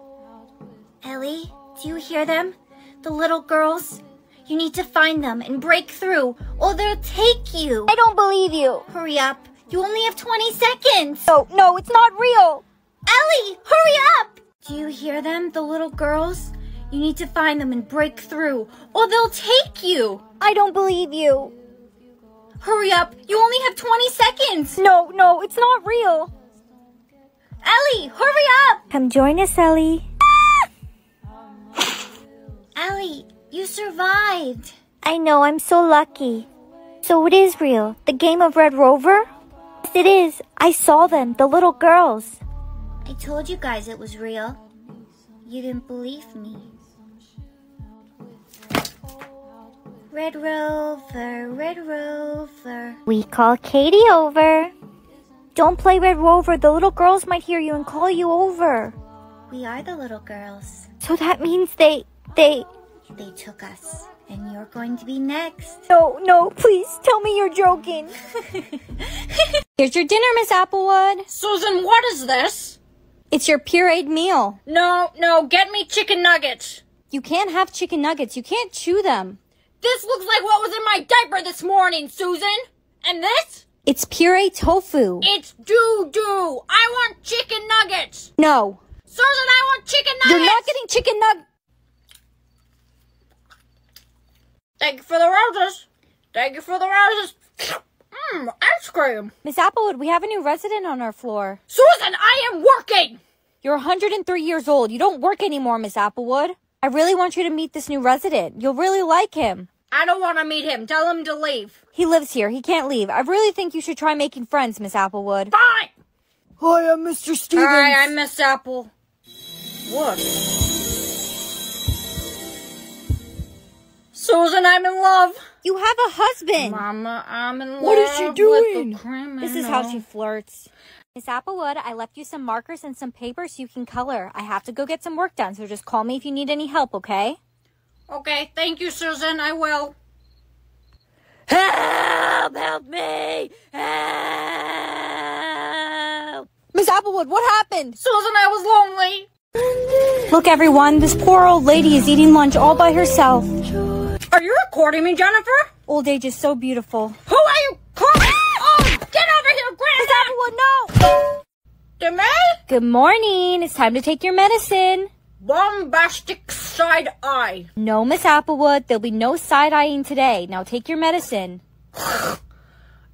Ellie, do you hear them? The little girls? You need to find them and break through, or they'll take you. I don't believe you. Hurry up. You only have 20 seconds. No, no, it's not real. Ellie, hurry up! Do you hear them, the little girls? You need to find them and break through, or they'll take you. I don't believe you. Hurry up. You only have 20 seconds. No, no, it's not real. Ellie, hurry up. Come join us, Ellie. Ellie, you survived. I know, I'm so lucky. So it is real. The game of Red Rover? Yes, it is. I saw them, the little girls. I told you guys it was real. You didn't believe me. Red Rover, Red Rover. We call Katie over. Don't play Red Rover. The little girls might hear you and call you over. We are the little girls. So that means they, they. They took us, and you're going to be next. No, no, please tell me you're joking. Here's your dinner, Miss Applewood. Susan, what is this? It's your pureed meal. No, no, get me chicken nuggets. You can't have chicken nuggets. You can't chew them. This looks like what was in my diaper this morning, Susan. And this? It's puree tofu. It's doo doo. I want chicken nuggets. No. Susan, I want chicken nuggets. You're not getting chicken nug. Thank you for the roses. Thank you for the roses. Mmm, ice cream. Miss Applewood, we have a new resident on our floor. Susan, I am working. You're 103 years old. You don't work anymore, Miss Applewood. I really want you to meet this new resident. You'll really like him. I don't want to meet him. Tell him to leave. He lives here. He can't leave. I really think you should try making friends, Miss Applewood. Fine. Hi, I'm Mr. Stevens. Hi, I'm Miss Apple. What? Susan, I'm in love. You have a husband. Mama, I'm in love. What is she doing? With the criminal. This is how she flirts. Miss Applewood, I left you some markers and some paper so you can color. I have to go get some work done, so just call me if you need any help, okay? Okay, thank you, Susan. I will. Help! Help me! Help! Miss Applewood, what happened? Susan, I was lonely. Look, everyone, this poor old lady is eating lunch all by herself. Are you recording me, Jennifer? Old age is so beautiful. Who are you calling? oh, get over here, Grandma! Miss Applewood, no! To me? Good morning. It's time to take your medicine. Bombastic side eye. No, Miss Applewood, there'll be no side eyeing today. Now take your medicine.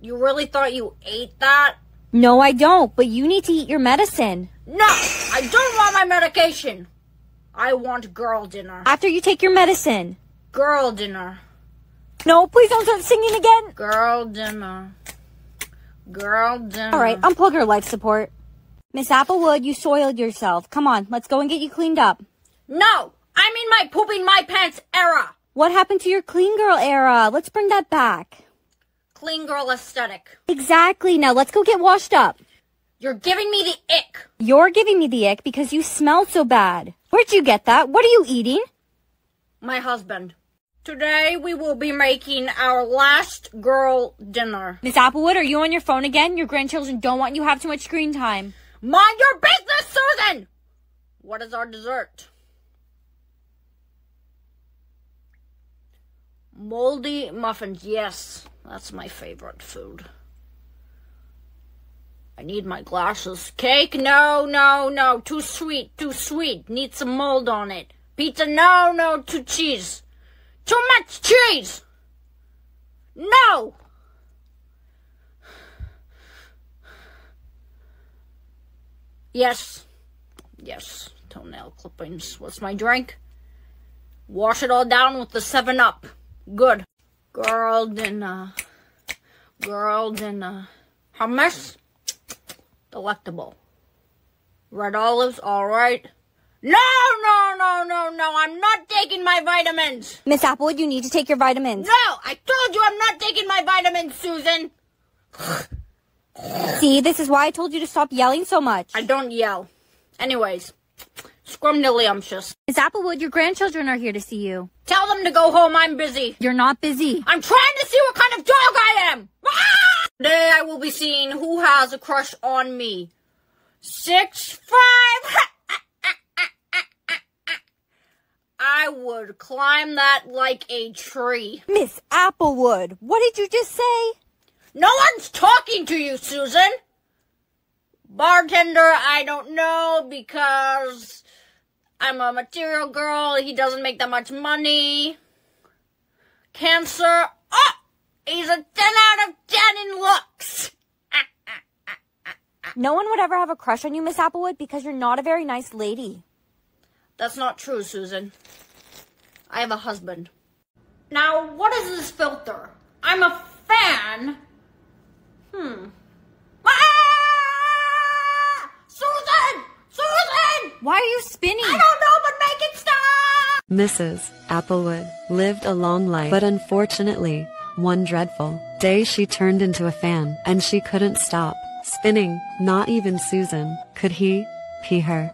You really thought you ate that? No, I don't, but you need to eat your medicine. No, I don't want my medication. I want girl dinner. After you take your medicine. Girl dinner. No, please don't start singing again. Girl dinner. Girl dinner. All right, unplug her life support. Miss Applewood, you soiled yourself. Come on, let's go and get you cleaned up. No, I'm in my pooping my pants era. What happened to your clean girl era? Let's bring that back. Clean girl aesthetic. Exactly. Now let's go get washed up. You're giving me the ick. You're giving me the ick because you smell so bad. Where'd you get that? What are you eating? My husband. Today we will be making our last girl dinner. Miss Applewood, are you on your phone again? Your grandchildren don't want you to have too much screen time. Mind your business, Susan! What is our dessert? Moldy muffins. Yes, that's my favorite food. I need my glasses. Cake? No, no, no. Too sweet, too sweet. Need some mold on it. Pizza? No, no. Too cheese. Too much cheese! No! Yes. Yes. Toenail clippings. What's my drink? Wash it all down with the 7 Up. Good. Girl dinner. Uh, girl dinner. Uh, hummus? Delectable. Red olives? Alright. No, no, no, no, no. I'm not taking my vitamins. Miss Applewood, you need to take your vitamins. No, I told you I'm not taking my vitamins, Susan. See, this is why I told you to stop yelling so much. I don't yell. Anyways, scrumdiddlyumptious. Miss Applewood, your grandchildren are here to see you. Tell them to go home. I'm busy. You're not busy. I'm trying to see what kind of dog I am. Ah! Today I will be seeing who has a crush on me. Six, five. I would climb that like a tree. Miss Applewood, what did you just say? No one's talking to you, Susan. Bartender, I don't know because I'm a material girl. He doesn't make that much money. Cancer, oh, he's a 10 out of 10 in looks. No one would ever have a crush on you, Miss Applewood, because you're not a very nice lady. That's not true, Susan. I have a husband. Now, what is this filter? I'm a fan. Hmm. Ah! Susan! Susan! Why are you spinning? I don't know, but make it stop! Mrs. Applewood lived a long life, but unfortunately, one dreadful day she turned into a fan, and she couldn't stop spinning. Not even Susan could he pee her.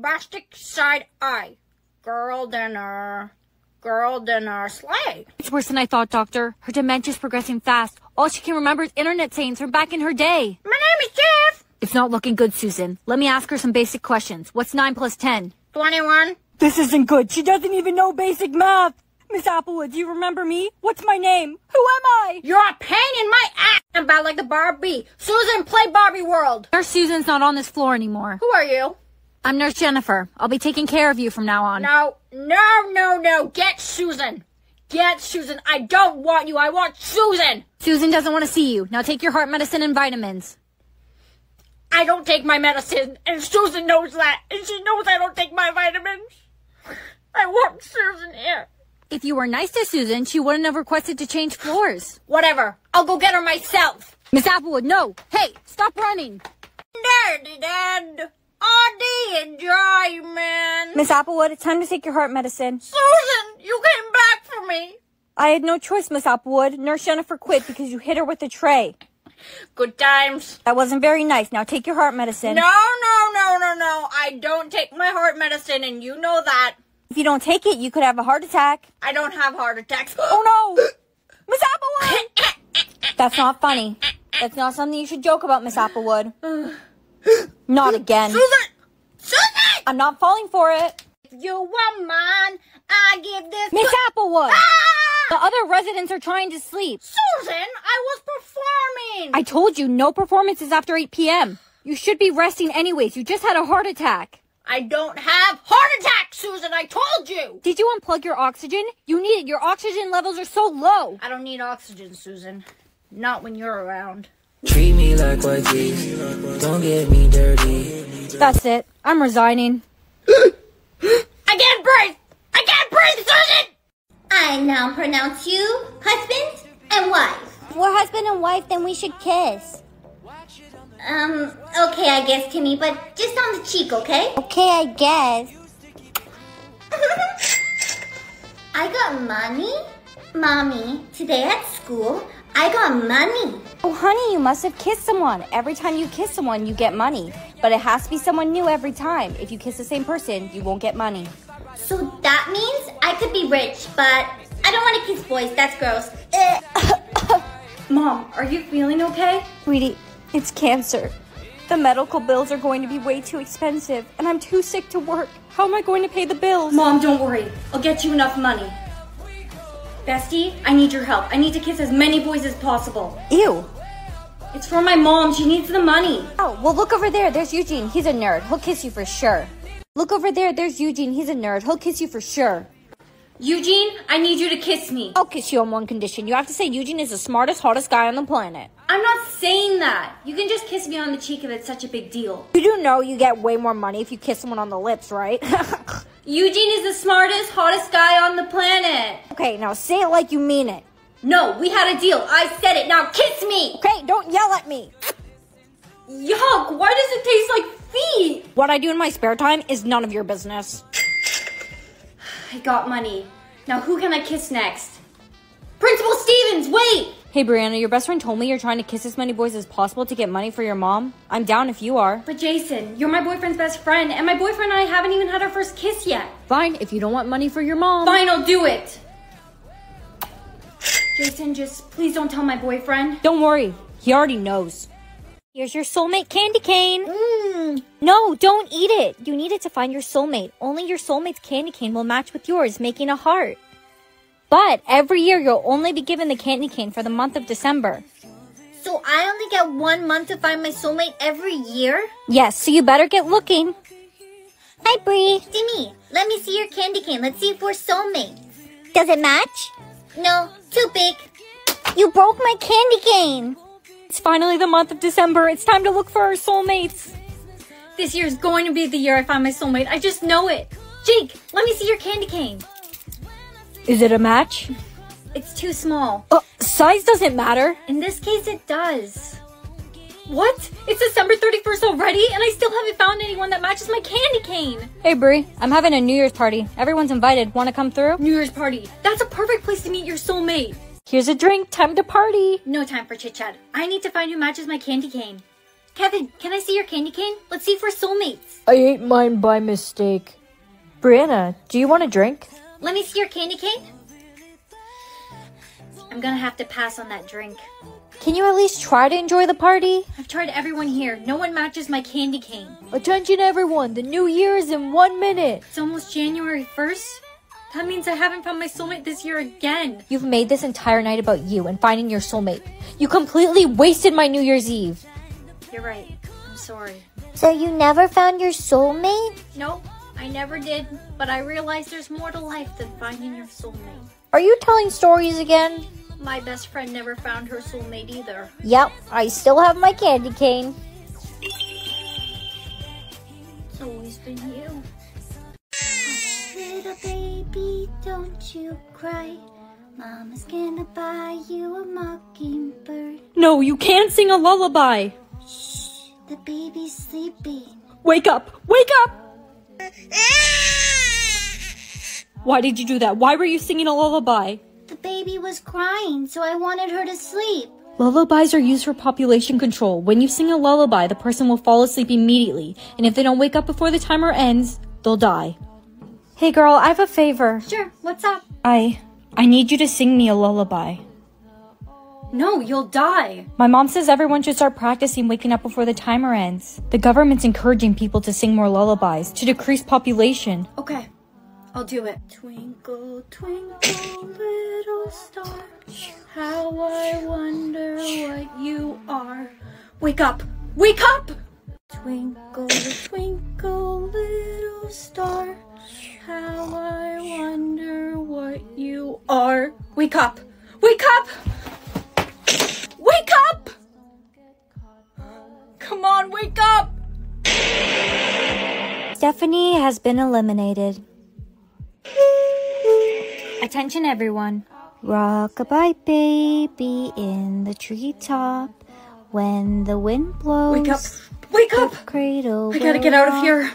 Bombastic side eye. Girl dinner. Girl dinner. Slay. It's worse than I thought, Doctor. Her dementia's progressing fast. All she can remember is internet sayings from back in her day. My name is Jeff. It's not looking good, Susan. Let me ask her some basic questions. What's 9 plus 10? 21. This isn't good. She doesn't even know basic math. Miss Applewood, do you remember me? What's my name? Who am I? You're a pain in my ass. I'm about like the Barbie. Susan, play Barbie World. Nurse Susan's not on this floor anymore. Who are you? I'm Nurse Jennifer. I'll be taking care of you from now on. No, no, no, no. Get Susan. Get Susan. I don't want you. I want Susan. Susan doesn't want to see you. Now take your heart medicine and vitamins. I don't take my medicine, and Susan knows that, and she knows I don't take my vitamins. I want Susan here. If you were nice to Susan, she wouldn't have requested to change floors. Whatever. I'll go get her myself. Miss Applewood, no! Hey, stop running! Daddy, Dad. Oh, enjoyment. Miss Applewood, it's time to take your heart medicine. Susan, you came back for me. I had no choice, Miss Applewood. Nurse Jennifer quit because you hit her with a tray. Good times. That wasn't very nice. Now take your heart medicine. No, no, no, no, no. I don't take my heart medicine, and you know that. If you don't take it, you could have a heart attack. I don't have heart attacks. Oh no! Miss Applewood! That's not funny. That's not something you should joke about, Miss Applewood. Not again. Susan! Susan! I'm not falling for it. If you want mine, I give this Miss Applewood! Ah! The other residents are trying to sleep. Susan, I was performing. I told you, no performances after 8 p.m. You should be resting anyways. You just had a heart attack. I don't have heart attacks, Susan. I told you. Did you unplug your oxygen? You need it. Your oxygen levels are so low. I don't need oxygen, Susan. Not when you're around. Treat me like white teeth. Don't get me dirty. That's it. I'm resigning. I can't breathe. I can't breathe, Susan. I now pronounce you husband and wife. We're husband and wife, then we should kiss. Um, okay, I guess, Timmy, but just on the cheek, okay? Okay, I guess. I got money? Mommy, today at school, I got money. Oh, honey, you must have kissed someone. Every time you kiss someone, you get money. But it has to be someone new every time. If you kiss the same person, you won't get money. So that means I could be rich, but I don't want to kiss boys. That's gross. Mom, are you feeling okay? Sweetie, it's cancer. The medical bills are going to be way too expensive, and I'm too sick to work. How am I going to pay the bills? Mom, don't worry. I'll get you enough money. Bestie, I need your help. I need to kiss as many boys as possible. Ew. It's for my mom. She needs the money. Oh, well, look over there. There's Eugene. He's a nerd. He'll kiss you for sure. Look over there. There's Eugene. He's a nerd. He'll kiss you for sure. Eugene, I need you to kiss me. I'll kiss you on one condition. You have to say Eugene is the smartest, hottest guy on the planet. I'm not saying that. You can just kiss me on the cheek if it's such a big deal. You do know you get way more money if you kiss someone on the lips, right? Eugene is the smartest, hottest guy on the planet. okay, now say it like you mean it. No, we had a deal. I said it. Now kiss me. Okay, don't yell at me. Yuck, why does it taste like feet? What I do in my spare time is none of your business. I got money. Now who can I kiss next? Principal Stevens, wait! Hey, Brianna, your best friend told me you're trying to kiss as many boys as possible to get money for your mom. I'm down if you are. But Jason, you're my boyfriend's best friend, and my boyfriend and I haven't even had our first kiss yet. Fine, if you don't want money for your mom. Fine, I'll do it. Jason, just please don't tell my boyfriend. Don't worry, he already knows. Here's your soulmate candy cane. Mm. No, don't eat it. You need it to find your soulmate. Only your soulmate's candy cane will match with yours, making a heart. But every year you'll only be given the candy cane for the month of December. So I only get one month to find my soulmate every year? Yes, so you better get looking. Hi, Bree. Timmy, let me see your candy cane. Let's see if we're soulmates. Does it match? No, too big. You broke my candy cane. It's finally the month of December. It's time to look for our soulmates. This year is going to be the year I find my soulmate. I just know it. Jake, let me see your candy cane. Is it a match? It's too small. Uh, size doesn't matter. In this case, it does. What? It's December 31st already, and I still haven't found anyone that matches my candy cane. Hey, Bree, I'm having a New Year's party. Everyone's invited. Want to come through? New Year's party. That's a perfect place to meet your soulmate. Here's a drink. Time to party. No time for chit chat. I need to find who matches my candy cane. Kevin, can I see your candy cane? Let's see if we're soulmates. I ate mine by mistake. Brianna, do you want a drink? Let me see your candy cane. I'm gonna have to pass on that drink. Can you at least try to enjoy the party? I've tried everyone here. No one matches my candy cane. Attention, everyone. The new year is in one minute. It's almost January 1st. That means I haven't found my soulmate this year again. You've made this entire night about you and finding your soulmate. You completely wasted my New Year's Eve. You're right. I'm sorry. So you never found your soulmate? Nope, I never did. But I realized there's more to life than finding your soulmate. Are you telling stories again? My best friend never found her soulmate either. Yep, I still have my candy cane. It's always been you. Little baby, don't you cry. Mama's gonna buy you a mockingbird. No, you can't sing a lullaby. Shh, the baby's sleeping. Wake up! Wake up! Why did you do that? Why were you singing a lullaby? The baby was crying, so I wanted her to sleep. Lullabies are used for population control. When you sing a lullaby, the person will fall asleep immediately, and if they don't wake up before the timer ends, they'll die. Hey girl, I have a favor. Sure, what's up? I I need you to sing me a lullaby. No, you'll die. My mom says everyone should start practicing waking up before the timer ends. The government's encouraging people to sing more lullabies to decrease population. Okay, I'll do it. Twinkle, twinkle, little star. How I wonder what you are. Wake up! Wake up! Twinkle, twinkle, little star. How I wonder what you Are. Wake up! Wake up! Wake up! Come on, wake up! Stephanie has been eliminated. Attention, everyone. Rockabye baby in the treetop. When the wind blows, Wake up! Wake up! cradle. I gotta get out of here.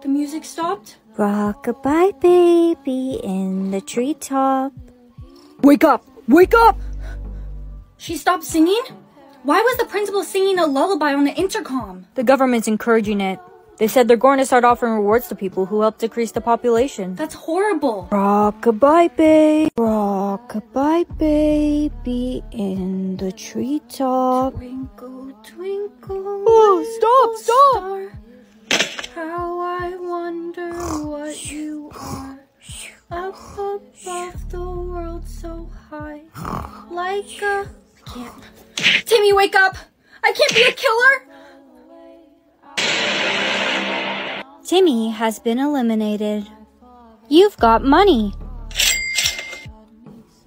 The music stopped? Rockabye baby in the treetop. Wake up! Wake up! She stopped singing? Why was the principal singing a lullaby on the intercom? The government's encouraging it. They said they're going to start offering rewards to people who help decrease the population. That's horrible. Rockabye baby, rockabye baby in the treetop. Twinkle, twinkle. Oh, stop, stop! star. How I wonder what you are. Up above the world so high. Like a. I can't. Timmy, wake up! I can't be a killer! Timmy has been eliminated. You've got money.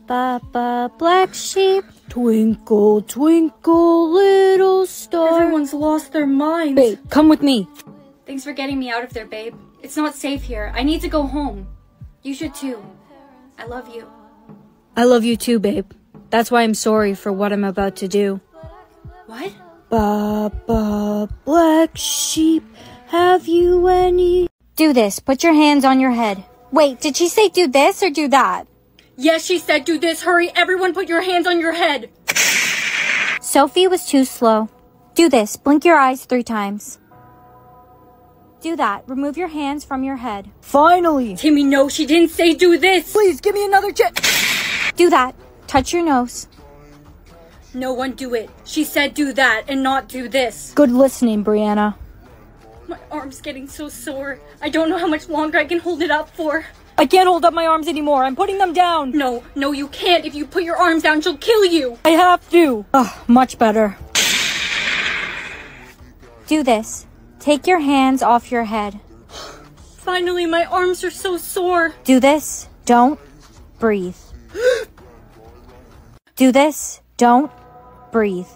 Baa Baa Black Sheep. Twinkle, twinkle, little star. Everyone's lost their minds. Babe, come with me. Thanks for getting me out of there, babe. It's not safe here. I need to go home. You should too. I love you. I love you too, babe. That's why I'm sorry for what I'm about to do. What? Baa Baa Black Sheep, have you any? Do this. Put your hands on your head. Wait, did she say do this or do that? Yes, she said do this. Hurry, everyone put your hands on your head. Sophie was too slow. Do this. Blink your eyes three times. Do that. Remove your hands from your head. Finally! Timmy, no, she didn't say do this. Please give me another chance. Do that. Touch your nose. No one do it. She said do that and not do this. Good listening, Brianna. My arm's getting so sore. I don't know how much longer I can hold it up for. I can't hold up my arms anymore. I'm putting them down. No, no, you can't. If you put your arms down, she'll kill you. I have to. Ugh, much better. Do this. Take your hands off your head. Finally, my arms are so sore. Do this. Don't breathe. Do this. Don't breathe.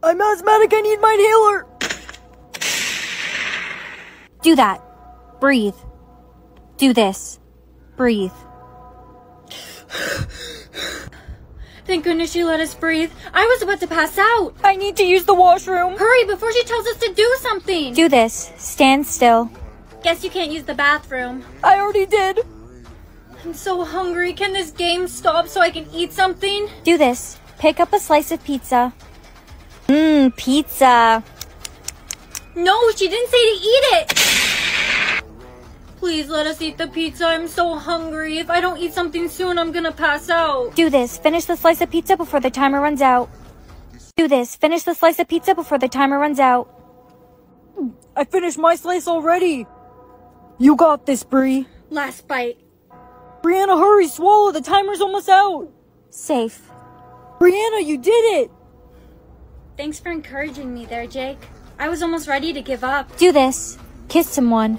I'm asthmatic. I need my inhaler. Do that. Breathe. Do this. Breathe. Thank goodness she let us breathe. I was about to pass out. I need to use the washroom. Hurry before she tells us to do something. Do this. Stand still. Guess you can't use the bathroom. I already did. I'm so hungry. Can this game stop so I can eat something? Do this. Pick up a slice of pizza. Mmm, pizza. No, she didn't say to eat it. Please let us eat the pizza. I'm so hungry. If I don't eat something soon, I'm gonna pass out. Do this. Finish the slice of pizza before the timer runs out. Do this. Finish the slice of pizza before the timer runs out. I finished my slice already. You got this, Bree. Last bite. Brianna, hurry, swallow. The timer's almost out. Safe. Brianna, you did it. Thanks for encouraging me there, Jake. I was almost ready to give up. Do this. Kiss someone.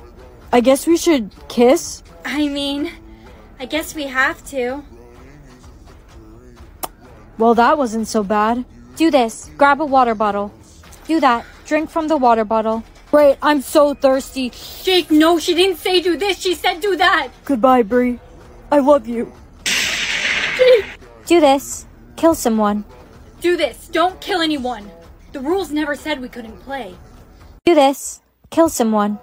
I guess we should kiss. I mean, I guess we have to. Well, that wasn't so bad. Do this. Grab a water bottle. Do that. Drink from the water bottle. Great, I'm so thirsty. Jake, no, she didn't say do this. She said do that. Goodbye, Brie. I love you. Jake. Do this. Kill someone. Do this. Don't kill anyone. The rules never said we couldn't play. Do this. Kill someone.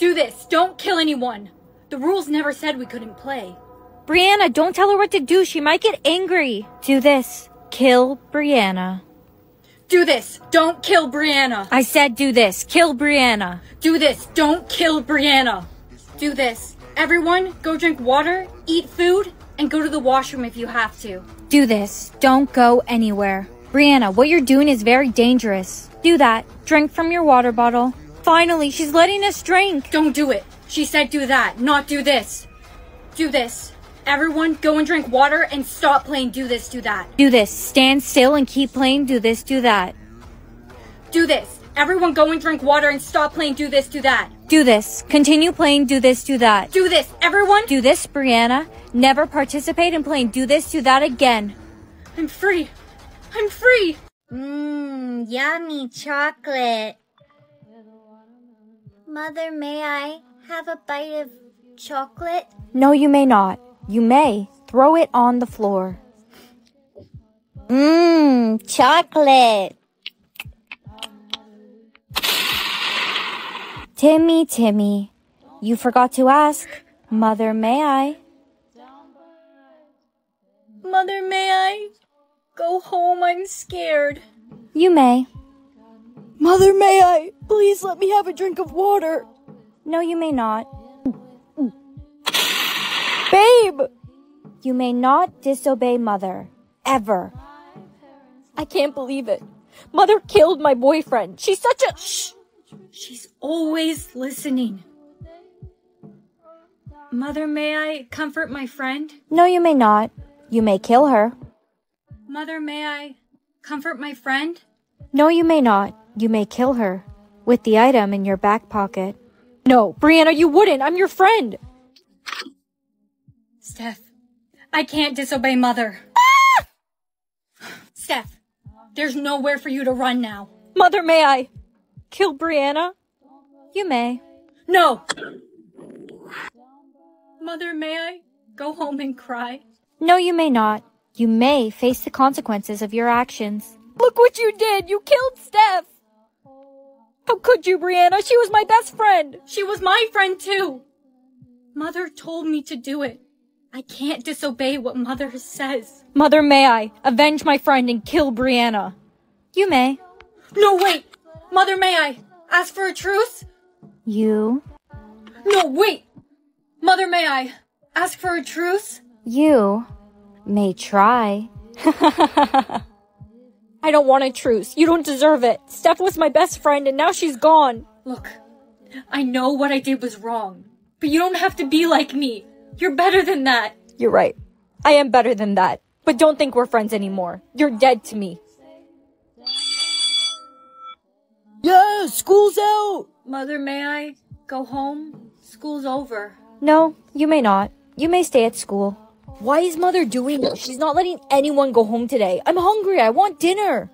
Do this. Don't kill anyone. The rules never said we couldn't play. Brianna, don't tell her what to do. She might get angry. Do this. Kill Brianna. Do this. Don't kill Brianna. I said do this. Kill Brianna. Do this. Don't kill Brianna. Do this. Everyone, go drink water, eat food, and go to the washroom if you have to. Do this. Don't go anywhere. Brianna, what you're doing is very dangerous. Do that. Drink from your water bottle. Finally, she's letting us drink. Don't do it. She said do that, not do this. Do this. Everyone, go and drink water and stop playing do this, do that. Do this. Stand still and keep playing. Do this, do that. Do this. Everyone, go and drink water and stop playing do this, do that. Do this. Continue playing. Do this, do that. Do this. Everyone, Do this, Brianna. Never participate in playing do this, do that again. I'm free. I'm free. Mmm, yummy chocolate. Mother, may I have a bite of chocolate? No, you may not. You may. Throw it on the floor. Mmm, chocolate. Timmy, Timmy. You forgot to ask. Mother, may I? Mother, may I go home? I'm scared. You may. Mother, may I? Please let me have a drink of water. No, you may not. Babe! You may not disobey Mother. Ever. I can't believe it. Mother killed my boyfriend. She's such a. Shh! She's always listening. Mother, may I comfort my friend? No, you may not. You may kill her. Mother, may I comfort my friend? No, you may not. You may kill her. With the item in your back pocket. No, Brianna, you wouldn't. I'm your friend. Steph, I can't disobey Mother. Ah! Steph, there's nowhere for you to run now. Mother, may I kill Brianna? You may. No. Mother, may I go home and cry? No, you may not. You may face the consequences of your actions. Look what you did! You killed Steph! How could you, Brianna? She was my best friend! She was my friend too! Mother told me to do it. I can't disobey what Mother says. Mother, may I avenge my friend and kill Brianna? You may. No, wait! Mother, may I ask for a truce? You. No, wait! Mother, may I ask for a truce? You may try. I don't want a truce. You don't deserve it. Steph was my best friend and now she's gone. Look, I know what I did was wrong, but you don't have to be like me. You're better than that. You're right. I am better than that. But don't think we're friends anymore. You're dead to me. Yeah, school's out. Mother, may I go home? School's over. No, you may not. You may stay at school. Why is mother doing this? She's not letting anyone go home today. I'm hungry. I want dinner.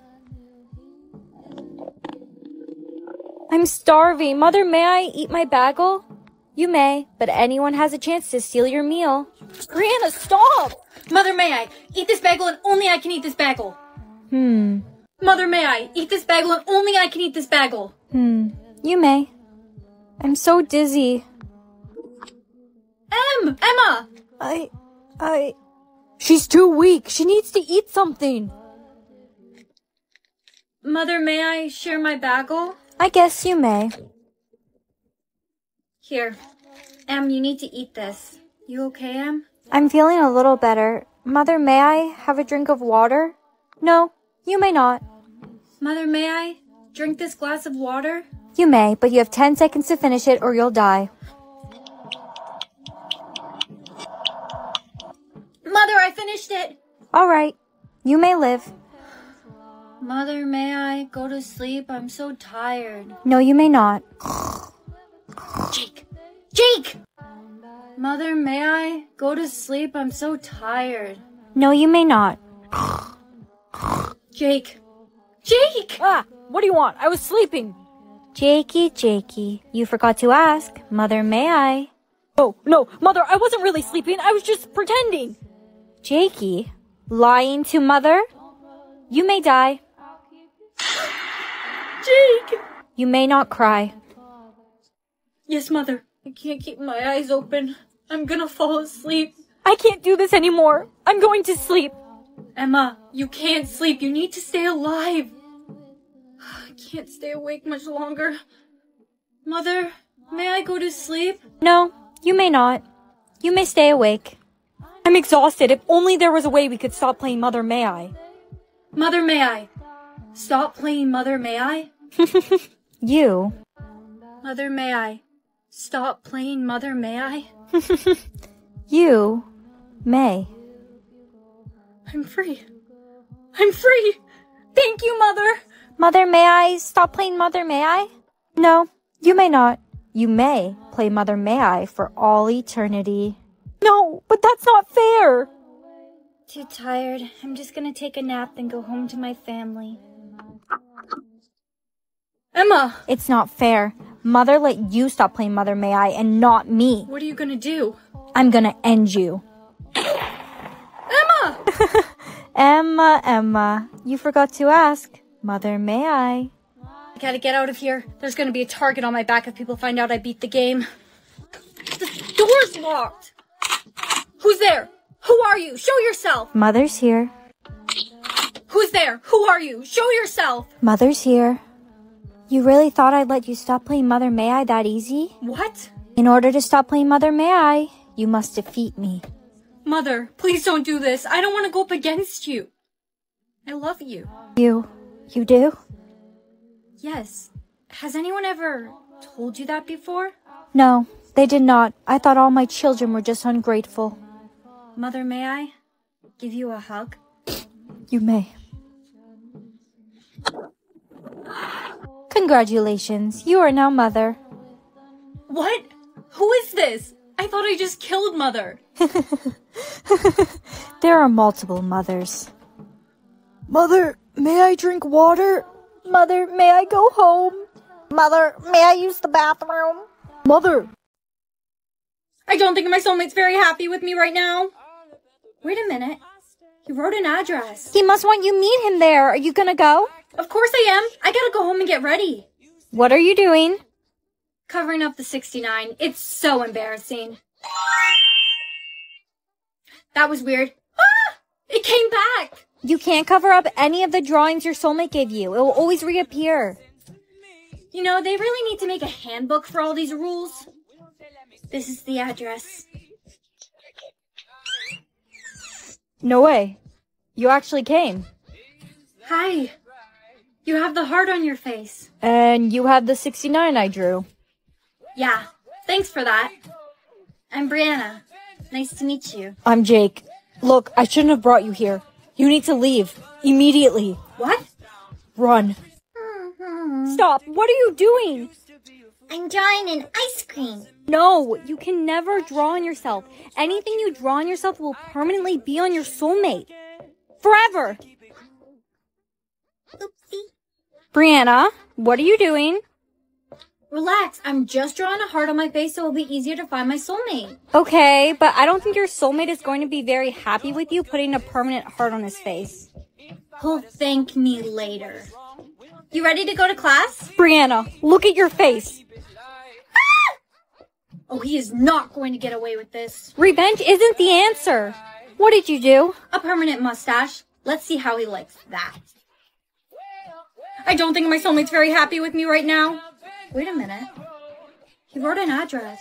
I'm starving. Mother, may I eat my bagel? You may, but anyone has a chance to steal your meal. Brianna, stop! Mother, may I eat this bagel and only I can eat this bagel? Hmm. Mother, may I eat this bagel and only I can eat this bagel? Hmm. You may. I'm so dizzy. Em! Emma! I. I. She's too weak. She needs to eat something. Mother, may I share my bagel? I guess you may. Here. Em, you need to eat this. You okay, Em? I'm feeling a little better. Mother, may I have a drink of water? No, you may not. Mother, may I drink this glass of water? You may, but you have 10 seconds to finish it or you'll die. Mother, I finished it! All right. You may live. Mother, may I go to sleep? I'm so tired. No, you may not. Jake! Jake! Mother, may I go to sleep? I'm so tired. No, you may not. Jake! Jake! Ah! What do you want? I was sleeping. Jakey, Jakey, you forgot to ask. Mother, may I? Oh, no, Mother, I wasn't really sleeping. I was just pretending. Jakey, lying to Mother? You may die. Jake! You may not cry. Yes, Mother. I can't keep my eyes open. I'm gonna fall asleep. I can't do this anymore. I'm going to sleep. Emma, you can't sleep. You need to stay alive. I can't stay awake much longer. Mother, may I go to sleep? No, you may not. You may stay awake. I'm exhausted. If only there was a way we could stop playing Mother May I. Mother May I. Stop playing Mother May I? you. Mother May I. Stop playing Mother May I? you may. I'm free. I'm free. Thank you, Mother. Mother, may I stop playing Mother, may I? No, you may not. You may play Mother, may I for all eternity. No, but that's not fair. Too tired. I'm just gonna take a nap and go home to my family. Emma! It's not fair. Mother let you stop playing Mother May I and not me. What are you gonna do? I'm gonna end you. Emma! Emma, Emma, you forgot to ask. Mother, may I? I gotta get out of here. There's gonna be a target on my back if people find out I beat the game. The door's locked! Who's there? Who are you? Show yourself! Mother's here. Who's there? Who are you? Show yourself! Mother's here. You really thought I'd let you stop playing Mother May I that easy? What? In order to stop playing Mother May I, you must defeat me. Mother, please don't do this. I don't want to go up against you. I love you. You. You do? Yes. Has anyone ever told you that before? No, they did not. I thought all my children were just ungrateful. Mother, may I give you a hug? You may. Congratulations, you are now mother. What? Who is this? I thought I just killed mother. there are multiple mothers. Mother, may I drink water? Mother, may I go home? Mother, may I use the bathroom? Mother! I don't think my soulmate's very happy with me right now. Wait a minute. He wrote an address. He must want you meet him there. Are you gonna go? Of course I am. I gotta go home and get ready. What are you doing? Covering up the 69. It's so embarrassing. That was weird. Ah! It came back! You can't cover up any of the drawings your soulmate gave you. It will always reappear. You know, they really need to make a handbook for all these rules. This is the address. No way. You actually came. Hi. You have the heart on your face. And you have the 69 I drew. Yeah. Thanks for that. I'm Brianna. Nice to meet you. I'm Jake. Look, I shouldn't have brought you here. You need to leave. Immediately. What? Run. Mm-hmm. Stop. What are you doing? I'm drawing an ice cream. No, you can never draw on yourself. Anything you draw on yourself will permanently be on your soulmate. Forever. Oopsie. Brianna, what are you doing? Relax. I'm just drawing a heart on my face so it'll be easier to find my soulmate. Okay, but I don't think your soulmate is going to be very happy with you putting a permanent heart on his face. He'll thank me later. You ready to go to class? Brianna, look at your face. Oh, he is not going to get away with this. Revenge isn't the answer. What did you do? A permanent mustache. Let's see how he likes that. I don't think my soulmate's very happy with me right now. Wait a minute. He wrote an address.